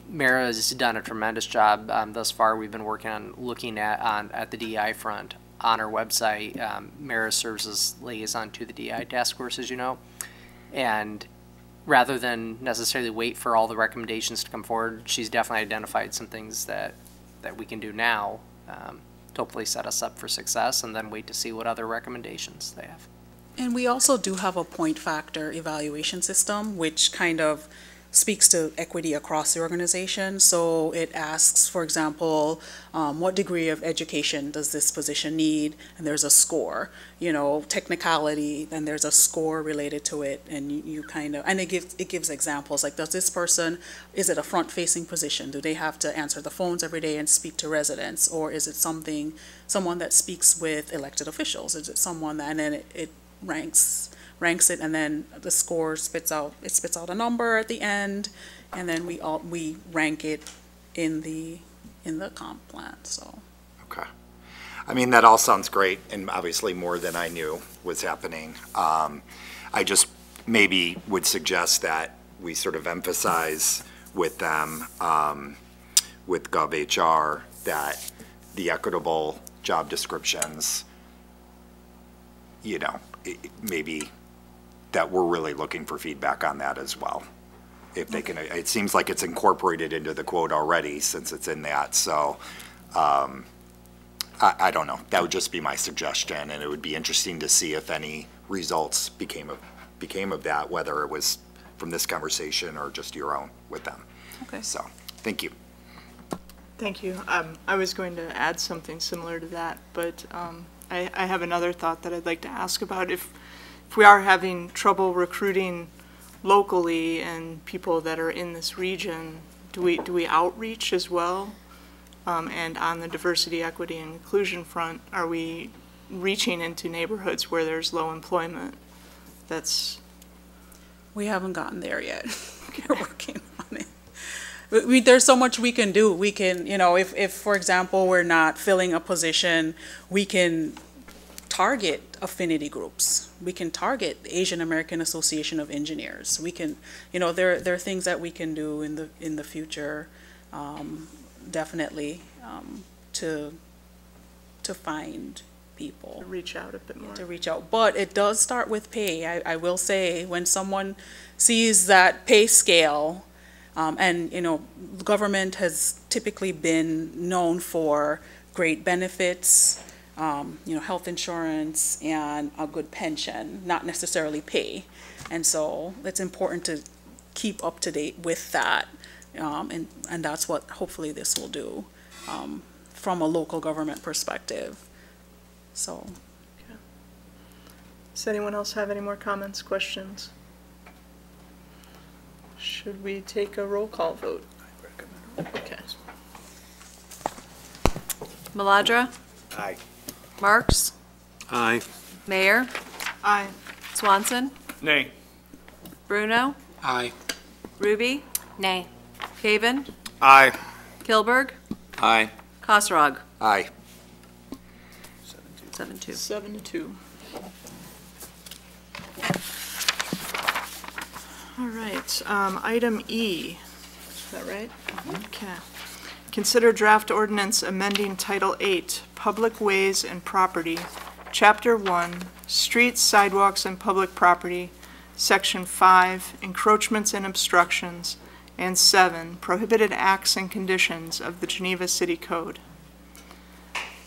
Mara has done a tremendous job um, thus far. We've been working on looking at on at the DI front on our website. Um, Mara serves as liaison to the DI task force, as you know, and rather than necessarily wait for all the recommendations to come forward, she's definitely identified some things that that we can do now um, hopefully set us up for success, and then wait to see what other recommendations they have. And we also do have a point factor evaluation system, which kind of speaks to equity across the organization. So it asks, for example, um, what degree of education does this position need? And there's a score, you know, technicality, then there's a score related to it. And you, you kind of, and it gives, it gives examples, like does this person, is it a front-facing position? Do they have to answer the phones every day and speak to residents? Or is it something, someone that speaks with elected officials? Is it someone that, and then it, it ranks ranks it and then the score spits out it spits out a number at the end and then we all we rank it in the in the comp plan so Okay. I mean, that all sounds great, and obviously more than I knew was happening. Um, I just maybe would suggest that we sort of emphasize with them, um, with GovHR, that the equitable job descriptions, you know, i- i- maybe that we're really looking for feedback on that as well. If they can, it seems like it's incorporated into the quote already, since it's in that, so, um, I, I don't know. That would just be my suggestion, and it would be interesting to see if any results became of, became of that, whether it was from this conversation or just your own with them. Okay. So, thank you. Thank you. Um, I was going to add something similar to that, but um, I, I have another thought that I'd like to ask about. If, if we are having trouble recruiting locally and people that are in this region, do we, do we outreach as well? Um, And on the diversity, equity, and inclusion front, are we reaching into neighborhoods where there's low employment? That's, We haven't gotten there yet. We're working on it. We- We, there's so much we can do. We can, you know, if, if, for example, we're not filling a position, we can target affinity groups. We can target the Asian American Association of Engineers. We can, you know, there, there are things that we can do in the, in the future, um, definitely, um, to, to find people To reach out a bit more. to reach out. But it does start with pay. I, I will say, when someone sees that pay scale, um, and, you know, government has typically been known for great benefits, um, you know, health insurance and a good pension, not necessarily pay. And so it's important to keep up to date with that. Um, and, and that's what hopefully this will do, um, from a local government perspective. So. does anyone else have any more comments, questions? Should we take a roll call vote? Okay. Maladra? Aye. Marks? Aye. Mayer? Aye. Swanson? Nay. Bruno? Aye. Hruby? Nay. Cawen? Aye. Kilburg? Aye. Kosirog? Aye. Seven two. Seven to two. All right, um, item E, is that right? Okay. Consider draft ordinance amending Title Eight, Public Ways and Property, Chapter One, Streets, Sidewalks, and Public Property, Section Five, Encroachments and Obstructions, and Seven, Prohibited Acts and Conditions of the Geneva City Code.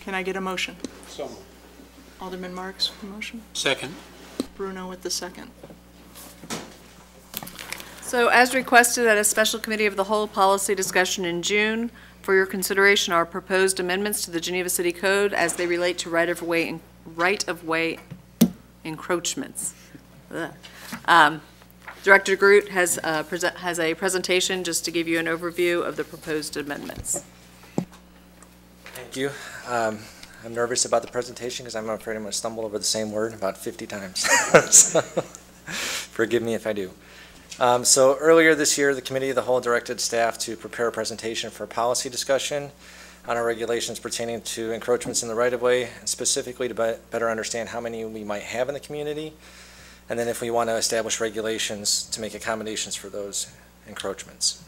Can I get a motion? So Alderman Marks, for motion? Second. Bruno with the second. So as requested at a special committee of the whole policy discussion in June, for your consideration are proposed amendments to the Geneva City Code as they relate to right-of-way, right-of-way encroachments. Um, Director Groot has, uh, has a presentation just to give you an overview of the proposed amendments. Thank you. Um, I'm nervous about the presentation because I'm afraid I'm going to stumble over the same word about 50 times. So, Forgive me if I do. Um, So earlier this year, the Committee of the Whole directed staff to prepare a presentation for policy discussion on our regulations pertaining to encroachments in the right-of-way, specifically to be- better understand how many we might have in the community, and then if we want to establish regulations to make accommodations for those encroachments.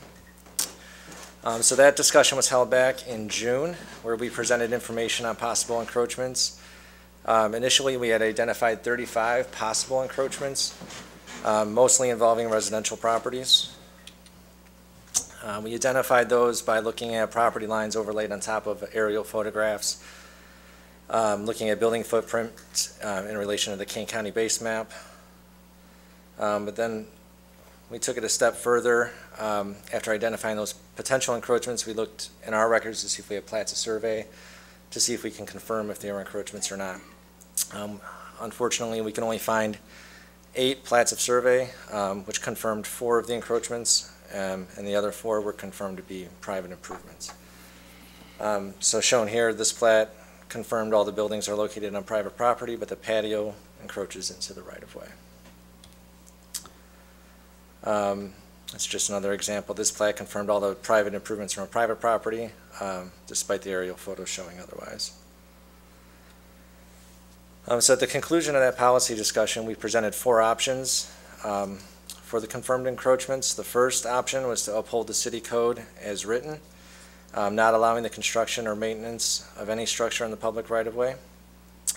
Um, So that discussion was held back in June, where we presented information on possible encroachments. Um, Initially, we had identified 35 possible encroachments, um, mostly involving residential properties. Uh, We identified those by looking at property lines overlaid on top of aerial photographs, um, looking at building footprint uh, in relation to the Kane County base map. Um, But then we took it a step further. Um, After identifying those potential encroachments, we looked in our records to see if we had plats of survey, to see if we can confirm if they were encroachments or not. Unfortunately, we can only find eight plats of survey, um, which confirmed four of the encroachments, um, and the other four were confirmed to be private improvements. Um, So shown here, this plat confirmed all the buildings are located on private property, but the patio encroaches into the right-of-way. Um, That's just another example. This plat confirmed all the private improvements from a private property, um, despite the aerial photos showing otherwise. Um, So at the conclusion of that policy discussion, we presented four options um, for the confirmed encroachments. The first option was to uphold the city code as written, um, not allowing the construction or maintenance of any structure in the public right-of-way.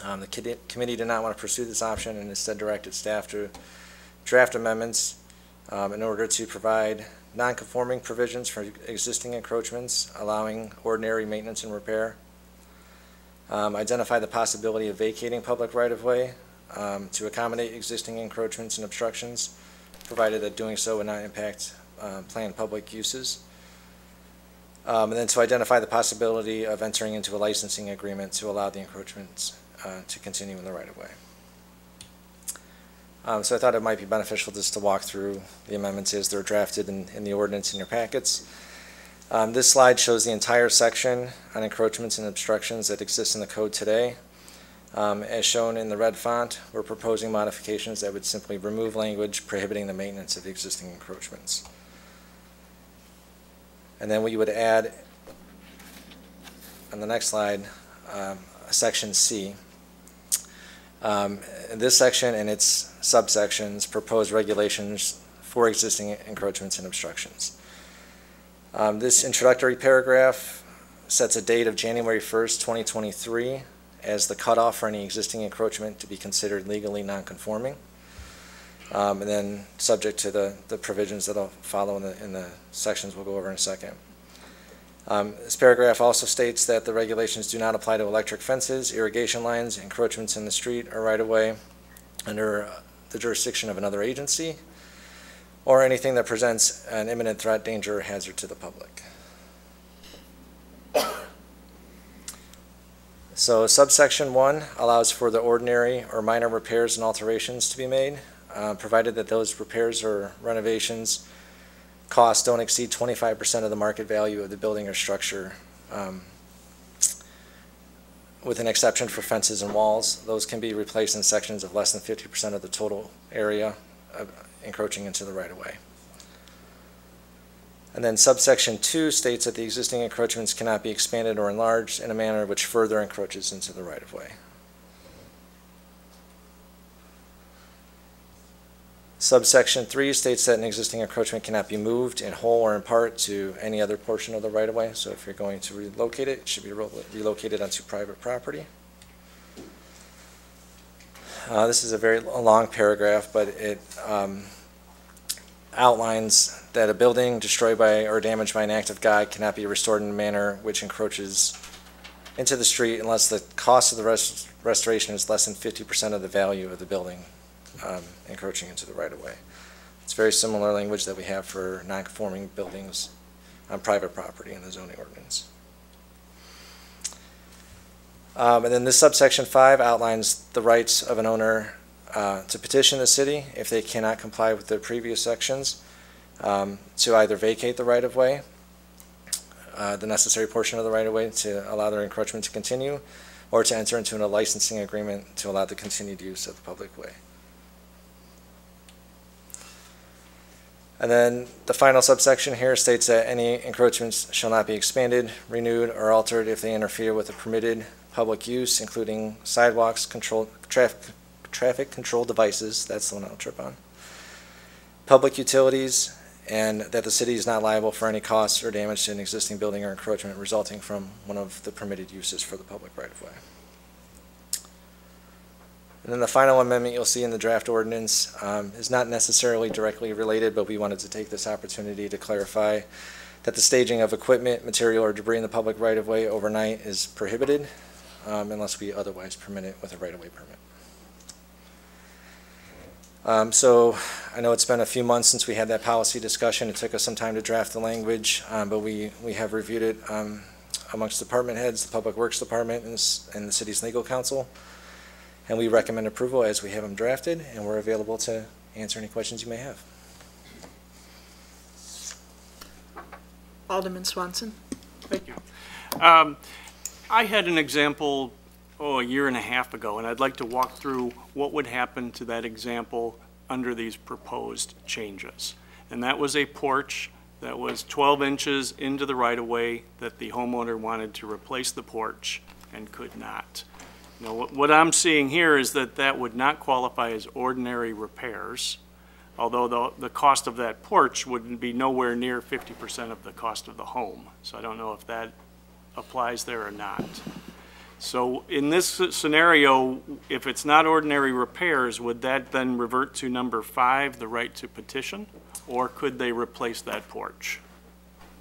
Um, The committee did not want to pursue this option and instead directed staff to draft amendments um, in order to provide non-conforming provisions for existing encroachments, allowing ordinary maintenance and repair. Um, Identify the possibility of vacating public right-of-way um, to accommodate existing encroachments and obstructions, provided that doing so would not impact um, planned public uses. Um, And then to identify the possibility of entering into a licensing agreement to allow the encroachments uh, to continue in the right-of-way. Um, So I thought it might be beneficial just to walk through the amendments as they're drafted in, in the ordinance in your packets. Um, This slide shows the entire section on encroachments and obstructions that exist in the code today. Um, As shown in the red font, we're proposing modifications that would simply remove language prohibiting the maintenance of the existing encroachments. And then we would add, on the next slide, um, section C. Um, This section and its subsections propose regulations for existing encroachments and obstructions. Um, This introductory paragraph sets a date of January 1st, 2023 as the cutoff for any existing encroachment to be considered legally nonconforming. Um, And then, subject to the, the provisions that'll follow in the, in the sections we'll go over in a second. Um, This paragraph also states that the regulations do not apply to electric fences, irrigation lines, encroachments in the street or right-of-way under the jurisdiction of another agency, or anything that presents an imminent threat, danger, or hazard to the public. So subsection one allows for the ordinary or minor repairs and alterations to be made, uh, provided that those repairs or renovations costs don't exceed twenty-five percent of the market value of the building or structure, um, with an exception for fences and walls. Those can be replaced in sections of less than fifty percent of the total area encroaching into the right-of-way. And then subsection two states that the existing encroachments cannot be expanded or enlarged in a manner which further encroaches into the right-of-way. Subsection three states that an existing encroachment cannot be moved in whole or in part to any other portion of the right-of-way. So if you're going to relocate it, it should be relocated onto private property. Uh, This is a very long paragraph, but it um, outlines that a building destroyed by or damaged by an act of God cannot be restored in a manner which encroaches into the street unless the cost of the rest- restoration is less than fifty percent of the value of the building um, encroaching into the right-of-way. It's very similar language that we have for non-conforming buildings on private property in the zoning ordinance. Um, And then this subsection five outlines the rights of an owner uh, to petition the city if they cannot comply with the previous sections, um, to either vacate the right-of-way, uh, the necessary portion of the right-of-way to allow their encroachment to continue, or to enter into a licensing agreement to allow the continued use of the public way. And then the final subsection here states that any encroachments shall not be expanded, renewed, or altered if they interfere with the permitted public use, including sidewalks, control, traffic, traffic control devices, that's the one I'll trip on, public utilities, and that the city is not liable for any costs or damage to an existing building or encroachment resulting from one of the permitted uses for the public right-of-way. And then the final amendment you'll see in the draft ordinance um, is not necessarily directly related, but we wanted to take this opportunity to clarify that the staging of equipment, material, or debris in the public right-of-way overnight is prohibited um, unless we otherwise permit it with a right-of-way permit. Um, So I know it's been a few months since we had that policy discussion. It took us some time to draft the language, um, but we, we have reviewed it um, amongst department heads, the Public Works Department, and and the city's legal counsel. And we recommend approval as we have them drafted, and we're available to answer any questions you may have. Alderman Swanson? Thank you. Um, I had an example, oh, a year and a half ago, and I'd like to walk through what would happen to that example under these proposed changes. And that was a porch that was 12 inches into the right-of-way that the homeowner wanted to replace the porch and could not. Now, what- I'm seeing here is that that would not qualify as ordinary repairs, although the, the cost of that porch would be nowhere near 50% of the cost of the home. So I don't know if that applies there or not. So in this scenario, if it's not ordinary repairs, would that then revert to number five, the right to petition? Or could they replace that porch?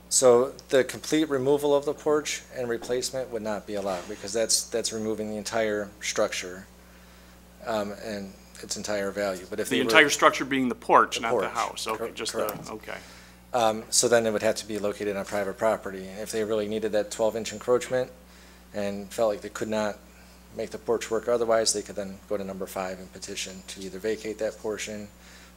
So the complete removal of the porch and replacement would not be allowed because that's, that's removing the entire structure um, and its entire value. But if The they were- entire structure being the porch, The not the house? Okay, cor- just the, okay. Um, So then it would have to be located on private property. If they really needed that 12-inch encroachment and felt like they could not make the porch work otherwise, they could then go to number five and petition to either vacate that portion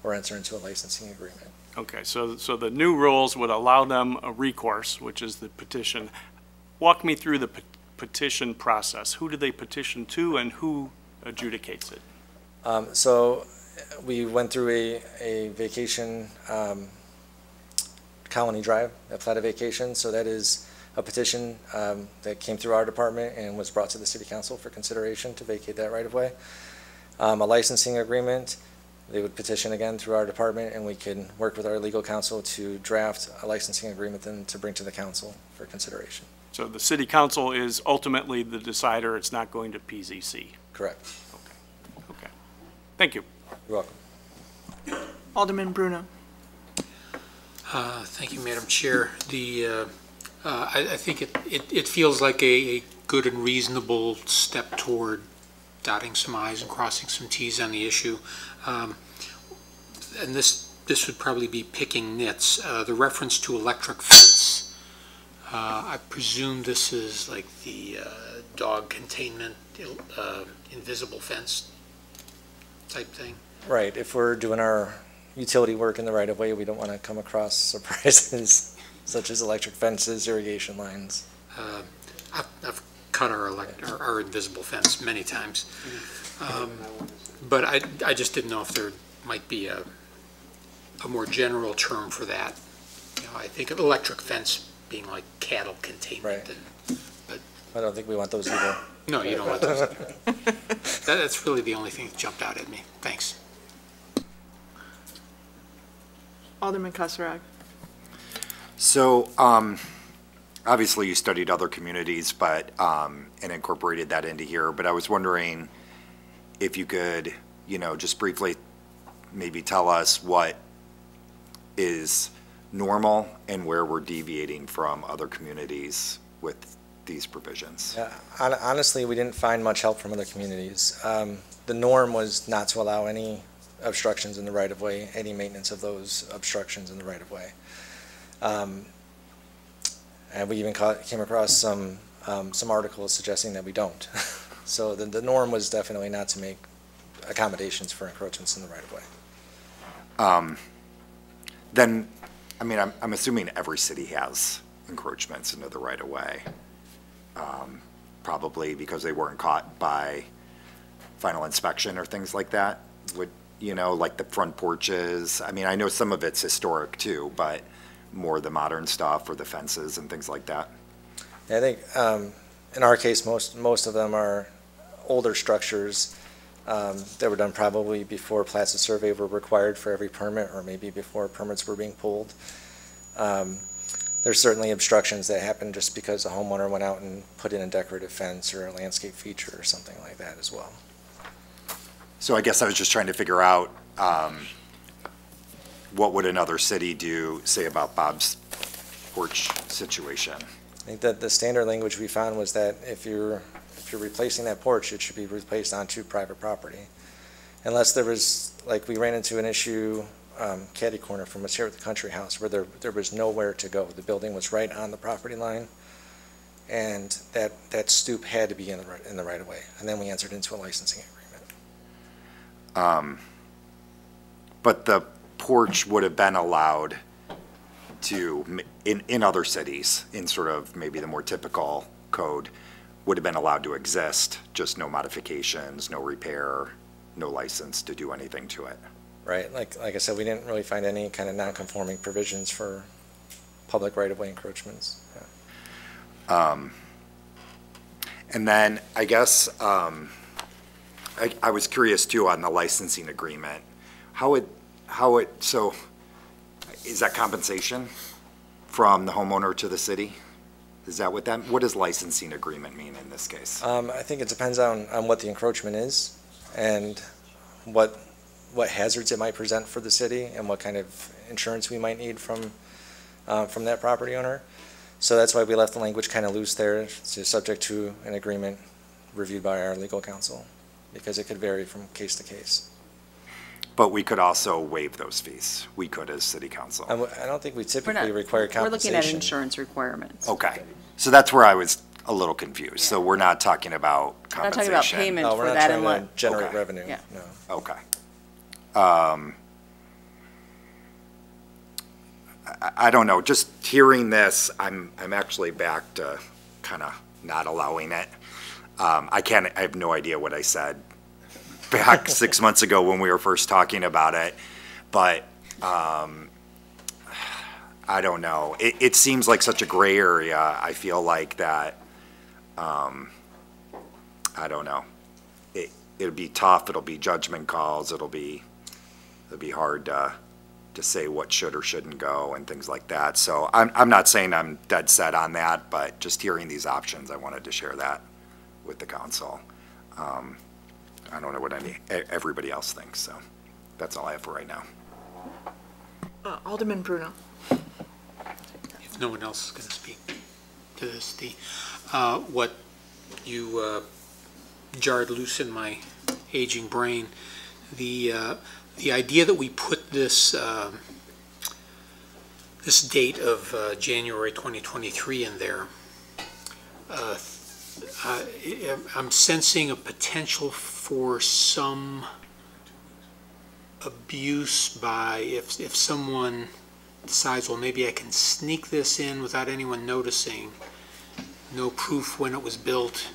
or enter into a licensing agreement. Okay, so, so the new rules would allow them a recourse, which is the petition. Walk me through the pe- petition process. Who do they petition to and who adjudicates it? Um, So we went through a, a vacation, um, Colony Drive, a platted vacation. So that is a petition um, that came through our department and was brought to the city council for consideration to vacate that right of way. Um, A licensing agreement, they would petition again through our department and we can work with our legal counsel to draft a licensing agreement then to bring to the council for consideration. So the city council is ultimately the decider, it's not going to PZC. Correct. Okay. Okay, thank you. You're welcome. Alderman Bruno. Uh, Thank you, Madam Chair. The, uh, uh, I I think it it it feels like a a good and reasonable step toward dotting some i's and crossing some t's on the issue. Um, And this, this would probably be picking nits. Uh, The reference to electric fence, uh, I presume this is like the uh, dog containment, uh, invisible fence type thing? Right, if we're doing our utility work in the right of way, we don't want to come across surprises such as electric fences, irrigation lines. Uh, I've, I've cut our elect, our, our invisible fence many times. Um, But I, I just didn't know if there might be a, a more general term for that. You know, I think of electric fence being like cattle containment. Right. and- I don't think we want those either. No, you don't want those. That, that's really the only thing that jumped out at me. Thanks. Alderman Kosirog. So, um, obviously you studied other communities, but, um, and incorporated that into here, but I was wondering if you could, you know, just briefly maybe tell us what is normal and where we're deviating from other communities with these provisions. Yeah, honestly, we didn't find much help from other communities. Um, The norm was not to allow any obstructions in the right of way, any maintenance of those obstructions in the right of way. Um, And we even ca- came across some, um, some articles suggesting that we don't. So the, the norm was definitely not to make accommodations for encroachments in the right of way. Um, Then, I mean, I'm, I'm assuming every city has encroachments into the right of way. Um, Probably because they weren't caught by final inspection or things like that. Would, you know, like the front porches. I mean, I know some of it's historic too, but more the modern stuff or the fences and things like that. I think, um, in our case, most, most of them are older structures, um, that were done probably before plats of survey were required for every permit, or maybe before permits were being pulled. Um, there's certainly obstructions that happen just because a homeowner went out and put in a decorative fence or a landscape feature or something like that as well. So I guess I was just trying to figure out, um, what would another city do, say about Bob's porch situation? I think that the standard language we found was that if you're, if you're replacing that porch, it should be replaced onto private property. Unless there was, like, we ran into an issue, um, catty corner from us here at the country house, where there, there was nowhere to go. The building was right on the property line, and that, that stoop had to be in the, right- in the right of way. And then we entered into a licensing. Um, But the porch would have been allowed to, in, in other cities, in sort of maybe the more typical code, would have been allowed to exist, just no modifications, no repair, no license to do anything to it. Right, like, like I said, we didn't really find any kind of non-conforming provisions for public right-of-way encroachments. Yeah. Um, And then, I guess, um, I, I was curious too on the licensing agreement. How would, how it, so, is that compensation from the homeowner to the city? Is that what that, what does licensing agreement mean in this case? Um, I think it depends on, on what the encroachment is and what, what hazards it might present for the city and what kind of insurance we might need from, uh, from that property owner. So that's why we left the language kind of loose there, just subject to an agreement reviewed by our legal counsel, because it could vary from case to case. But we could also waive those fees. We could as city council. I, w- I don't think we typically not, require we're looking compensation. at insurance requirements. Okay, so that's where I was a little confused. So we're not talking about compensation. We're not talking about payment No, we're for not that trying to unless, generate Okay. revenue, Yeah. no. Okay. Um, I, I don't know, just hearing this, I'm, I'm actually back to kind of not allowing it. Um, I can't, I have no idea what I said back six months ago when we were first talking about it, but, um, I don't know. It, it seems like such a gray area. I feel like that, um, I don't know. It, it'll be tough, it'll be judgment calls, it'll be, it'll be hard to, to say what should or shouldn't go and things like that. So I'm, I'm not saying I'm dead set on that, but just hearing these options, I wanted to share that with the council. Um, I don't know what any, everybody else thinks, so that's all I have for right now. Uh, Alderman Bruno. if no one else is going to speak to this, the, uh, what you uh, jarred loose in my aging brain, the, uh, the idea that we put this, um, this date of uh, January 2023 in there, uh, I'm sensing a potential for some abuse by, if, if someone decides, well, maybe I can sneak this in without anyone noticing, no proof when it was built,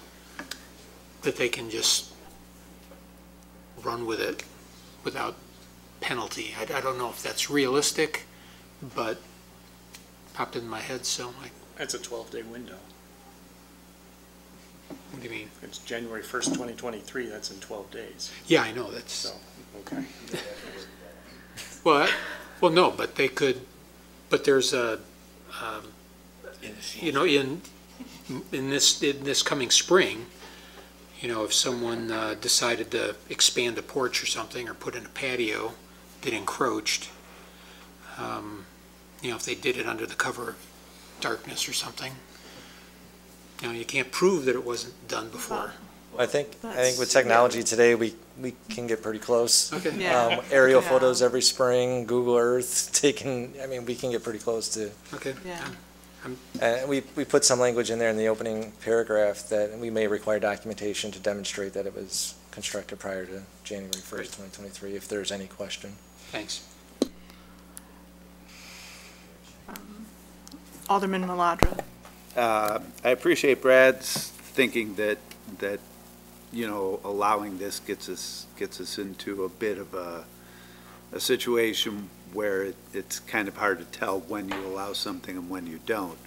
that they can just run with it without penalty. I, I don't know if that's realistic, but popped in my head, so I, That's a 12-day window. What do you mean? It's January 1st, 2023, that's in 12 days. Yeah, I know, that's, So, okay. well, I- well, no, but they could, but there's a, um, you know, in, in this, in this coming spring, you know, if someone uh, decided to expand a porch or something, or put in a patio that encroached, um, you know, if they did it under the cover of darkness or something, you know, you can't prove that it wasn't done before. I think, I think with technology today, we, we can get pretty close. Okay. Yeah. Um, Aerial Yeah. photos every spring, Google Earth, taking, I mean, we can get pretty close to. Okay. Yeah. And we, we put some language in there in the opening paragraph that we may require documentation to demonstrate that it was constructed prior to January first, twenty twenty-three, if there's any question. Thanks. Alderman Maladra. Uh, I appreciate Brad's thinking that, that, you know, allowing this gets us, gets us into a bit of a, a situation where it- it's kind of hard to tell when you allow something and when you don't.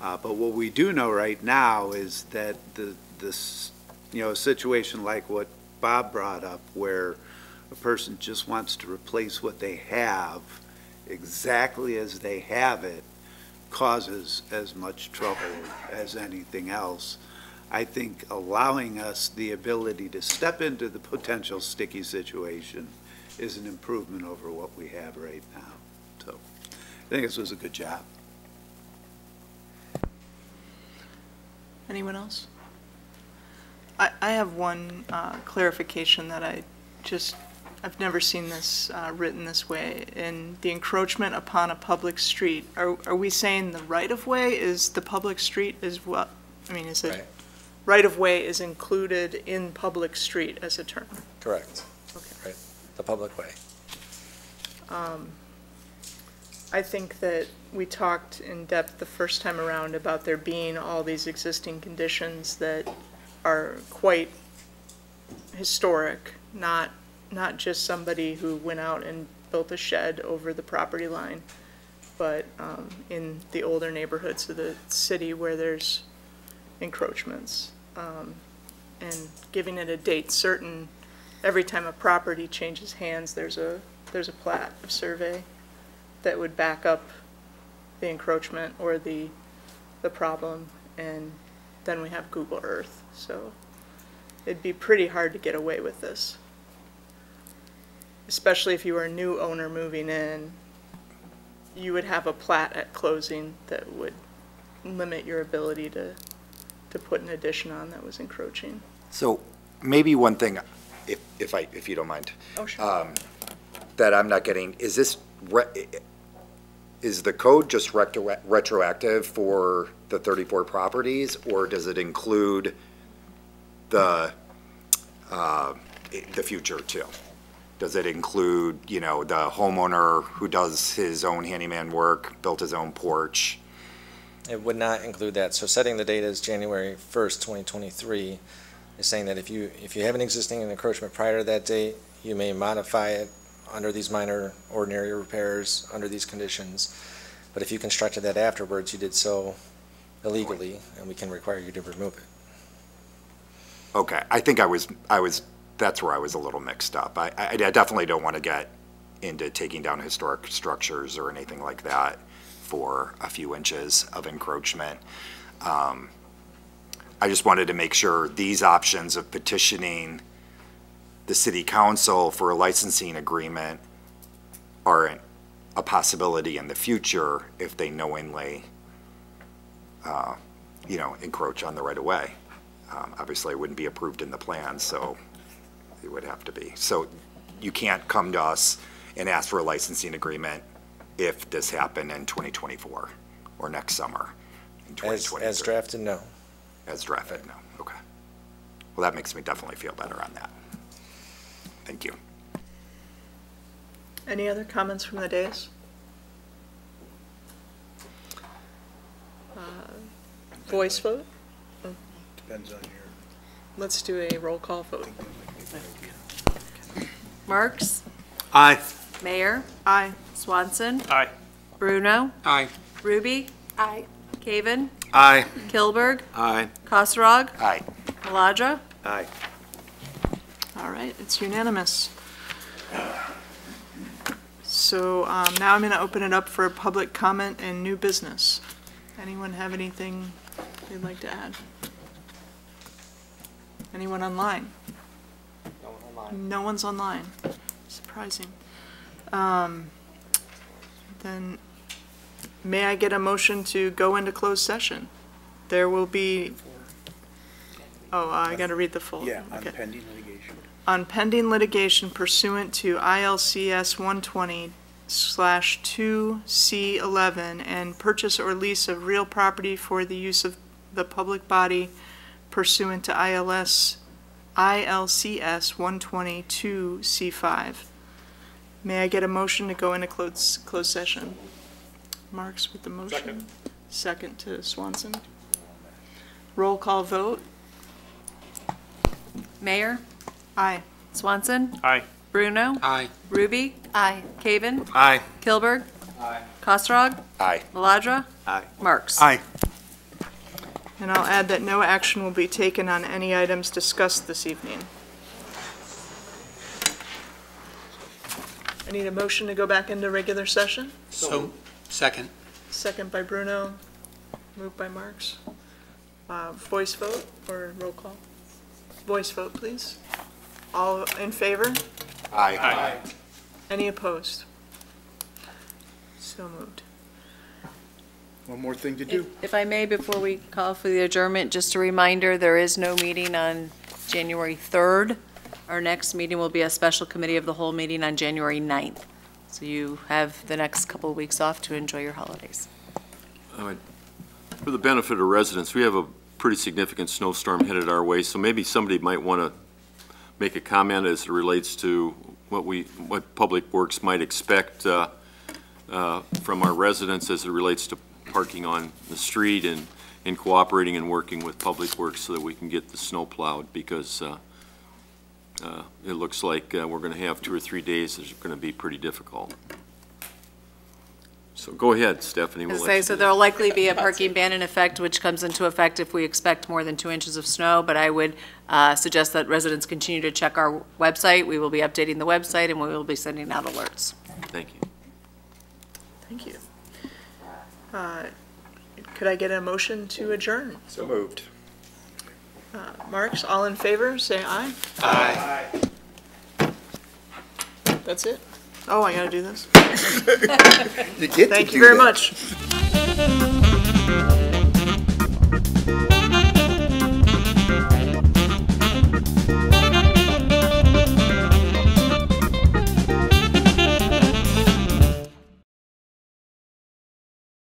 Uh, But what we do know right now is that the, this, you know, a situation like what Bob brought up, where a person just wants to replace what they have exactly as they have it, causes as much trouble as anything else. I think allowing us the ability to step into the potential sticky situation is an improvement over what we have right now. So I think this was a good job. Anyone else? I, I have one uh, clarification that I just, I've never seen this uh, written this way. In the encroachment upon a public street, are, are we saying the right-of-way is the public street as well? I mean, is Right. it, right-of-way is included in public street as a term? Correct. Okay. Right, the public way. Um, I think that we talked in depth the first time around about there being all these existing conditions that are quite historic, not, not just somebody who went out and built a shed over the property line, but um, in the older neighborhoods of the city where there's encroachments. um, and giving it a date certain. Every time a property changes hands, there's a, there's a plat of survey that would back up the encroachment or the, the problem, and then we have Google Earth, so it'd be pretty hard to get away with this. Especially if you were a new owner moving in, you would have a plat at closing that would limit your ability to, to put an addition on that was encroaching. So maybe one thing, if, if I, if you don't mind. Oh, sure. um, That I'm not getting, is this, re- is the code just retro- retroactive for the 34 properties? Or does it include the, uh, the future too? Does it include, you know, the homeowner who does his own handyman work, built his own porch? It would not include that. So setting the date as January 1st, 2023 is saying that if you, if you have an existing encroachment prior to that date, you may modify it under these minor ordinary repairs, under these conditions. But if you constructed that afterwards, you did so illegally, and we can require you to remove it. Okay, I think I was, I was, that's where I was a little mixed up. I, I I definitely don't want to get into taking down historic structures or anything like that for a few inches of encroachment. Um, I just wanted to make sure these options of petitioning the city council for a licensing agreement aren't a possibility in the future if they knowingly, uh, you know, encroach on the right of way. Um, Obviously, it wouldn't be approved in the plan, so it would have to be. So you can't come to us and ask for a licensing agreement if this happened in 2024 or next summer in As, 2023. as drafted, no. As drafted, no, okay. Well, that makes me definitely feel better on that. Thank you. Any other comments from the dais? Uh, Voice vote? Depends on your. Let's do a roll call vote. Marks? Aye. Mayor? Aye. Swanson? Aye. Bruno? Aye. Hruby? Aye. Cawen? Aye. Kilburg? Aye. Kosirog? Aye. Maladra? Aye. All right, it's unanimous. So um, now I'm going to open it up for public comment and new business. Anyone have anything they'd like to add? Anyone online? No one's online. Surprising. Um, Then, may I get a motion to go into closed session? There will be, oh, I got to read the full. Yeah, on Okay. pending litigation. on pending litigation pursuant to ILCS 120 slash 2C11 and purchase or lease of real property for the use of the public body pursuant to ILS, ILCS 122C5. May I get a motion to go into closed, closed session? Marks with the motion. Second. Second to Swanson. Roll call vote. Mayor? Aye. Swanson? Aye. Bruno? Aye. Hruby? Aye. Cawen? Aye. Kilburg? Aye. Kosirog? Aye. Maladra? Aye. Marks? Aye. And I'll add that no action will be taken on any items discussed this evening. I need a motion to go back into regular session. So, second. Second by Bruno, moved by Marks. Uh, Voice vote or roll call? Voice vote, please. All in favor? Aye. Aye. Any opposed? So moved. One more thing to do. If I may, before we call for the adjournment, just a reminder, there is no meeting on January 3rd. Our next meeting will be a special committee of the whole meeting on January 9th. So you have the next couple of weeks off to enjoy your holidays. For the benefit of residents, we have a pretty significant snowstorm headed our way, so maybe somebody might want to make a comment as it relates to what we, what Public Works might expect uh, uh, from our residents as it relates to parking on the street and, and cooperating and working with Public Works so that we can get the snow plowed, because uh, uh, it looks like uh, we're going to have two or three days that are going to be pretty difficult. So go ahead, Stephanie. we'll As I let say, so there'll likely be a parking ban in effect, which comes into effect if we expect more than two inches of snow, but I would uh, suggest that residents continue to check our website. We will be updating the website, and we will be sending out alerts. Thank you. Thank you. Uh, Could I get a motion to adjourn? So moved. Uh, Marks, all in favor, say aye. Aye. That's it? Oh, I gotta do this? You get to Thank you do very that. much.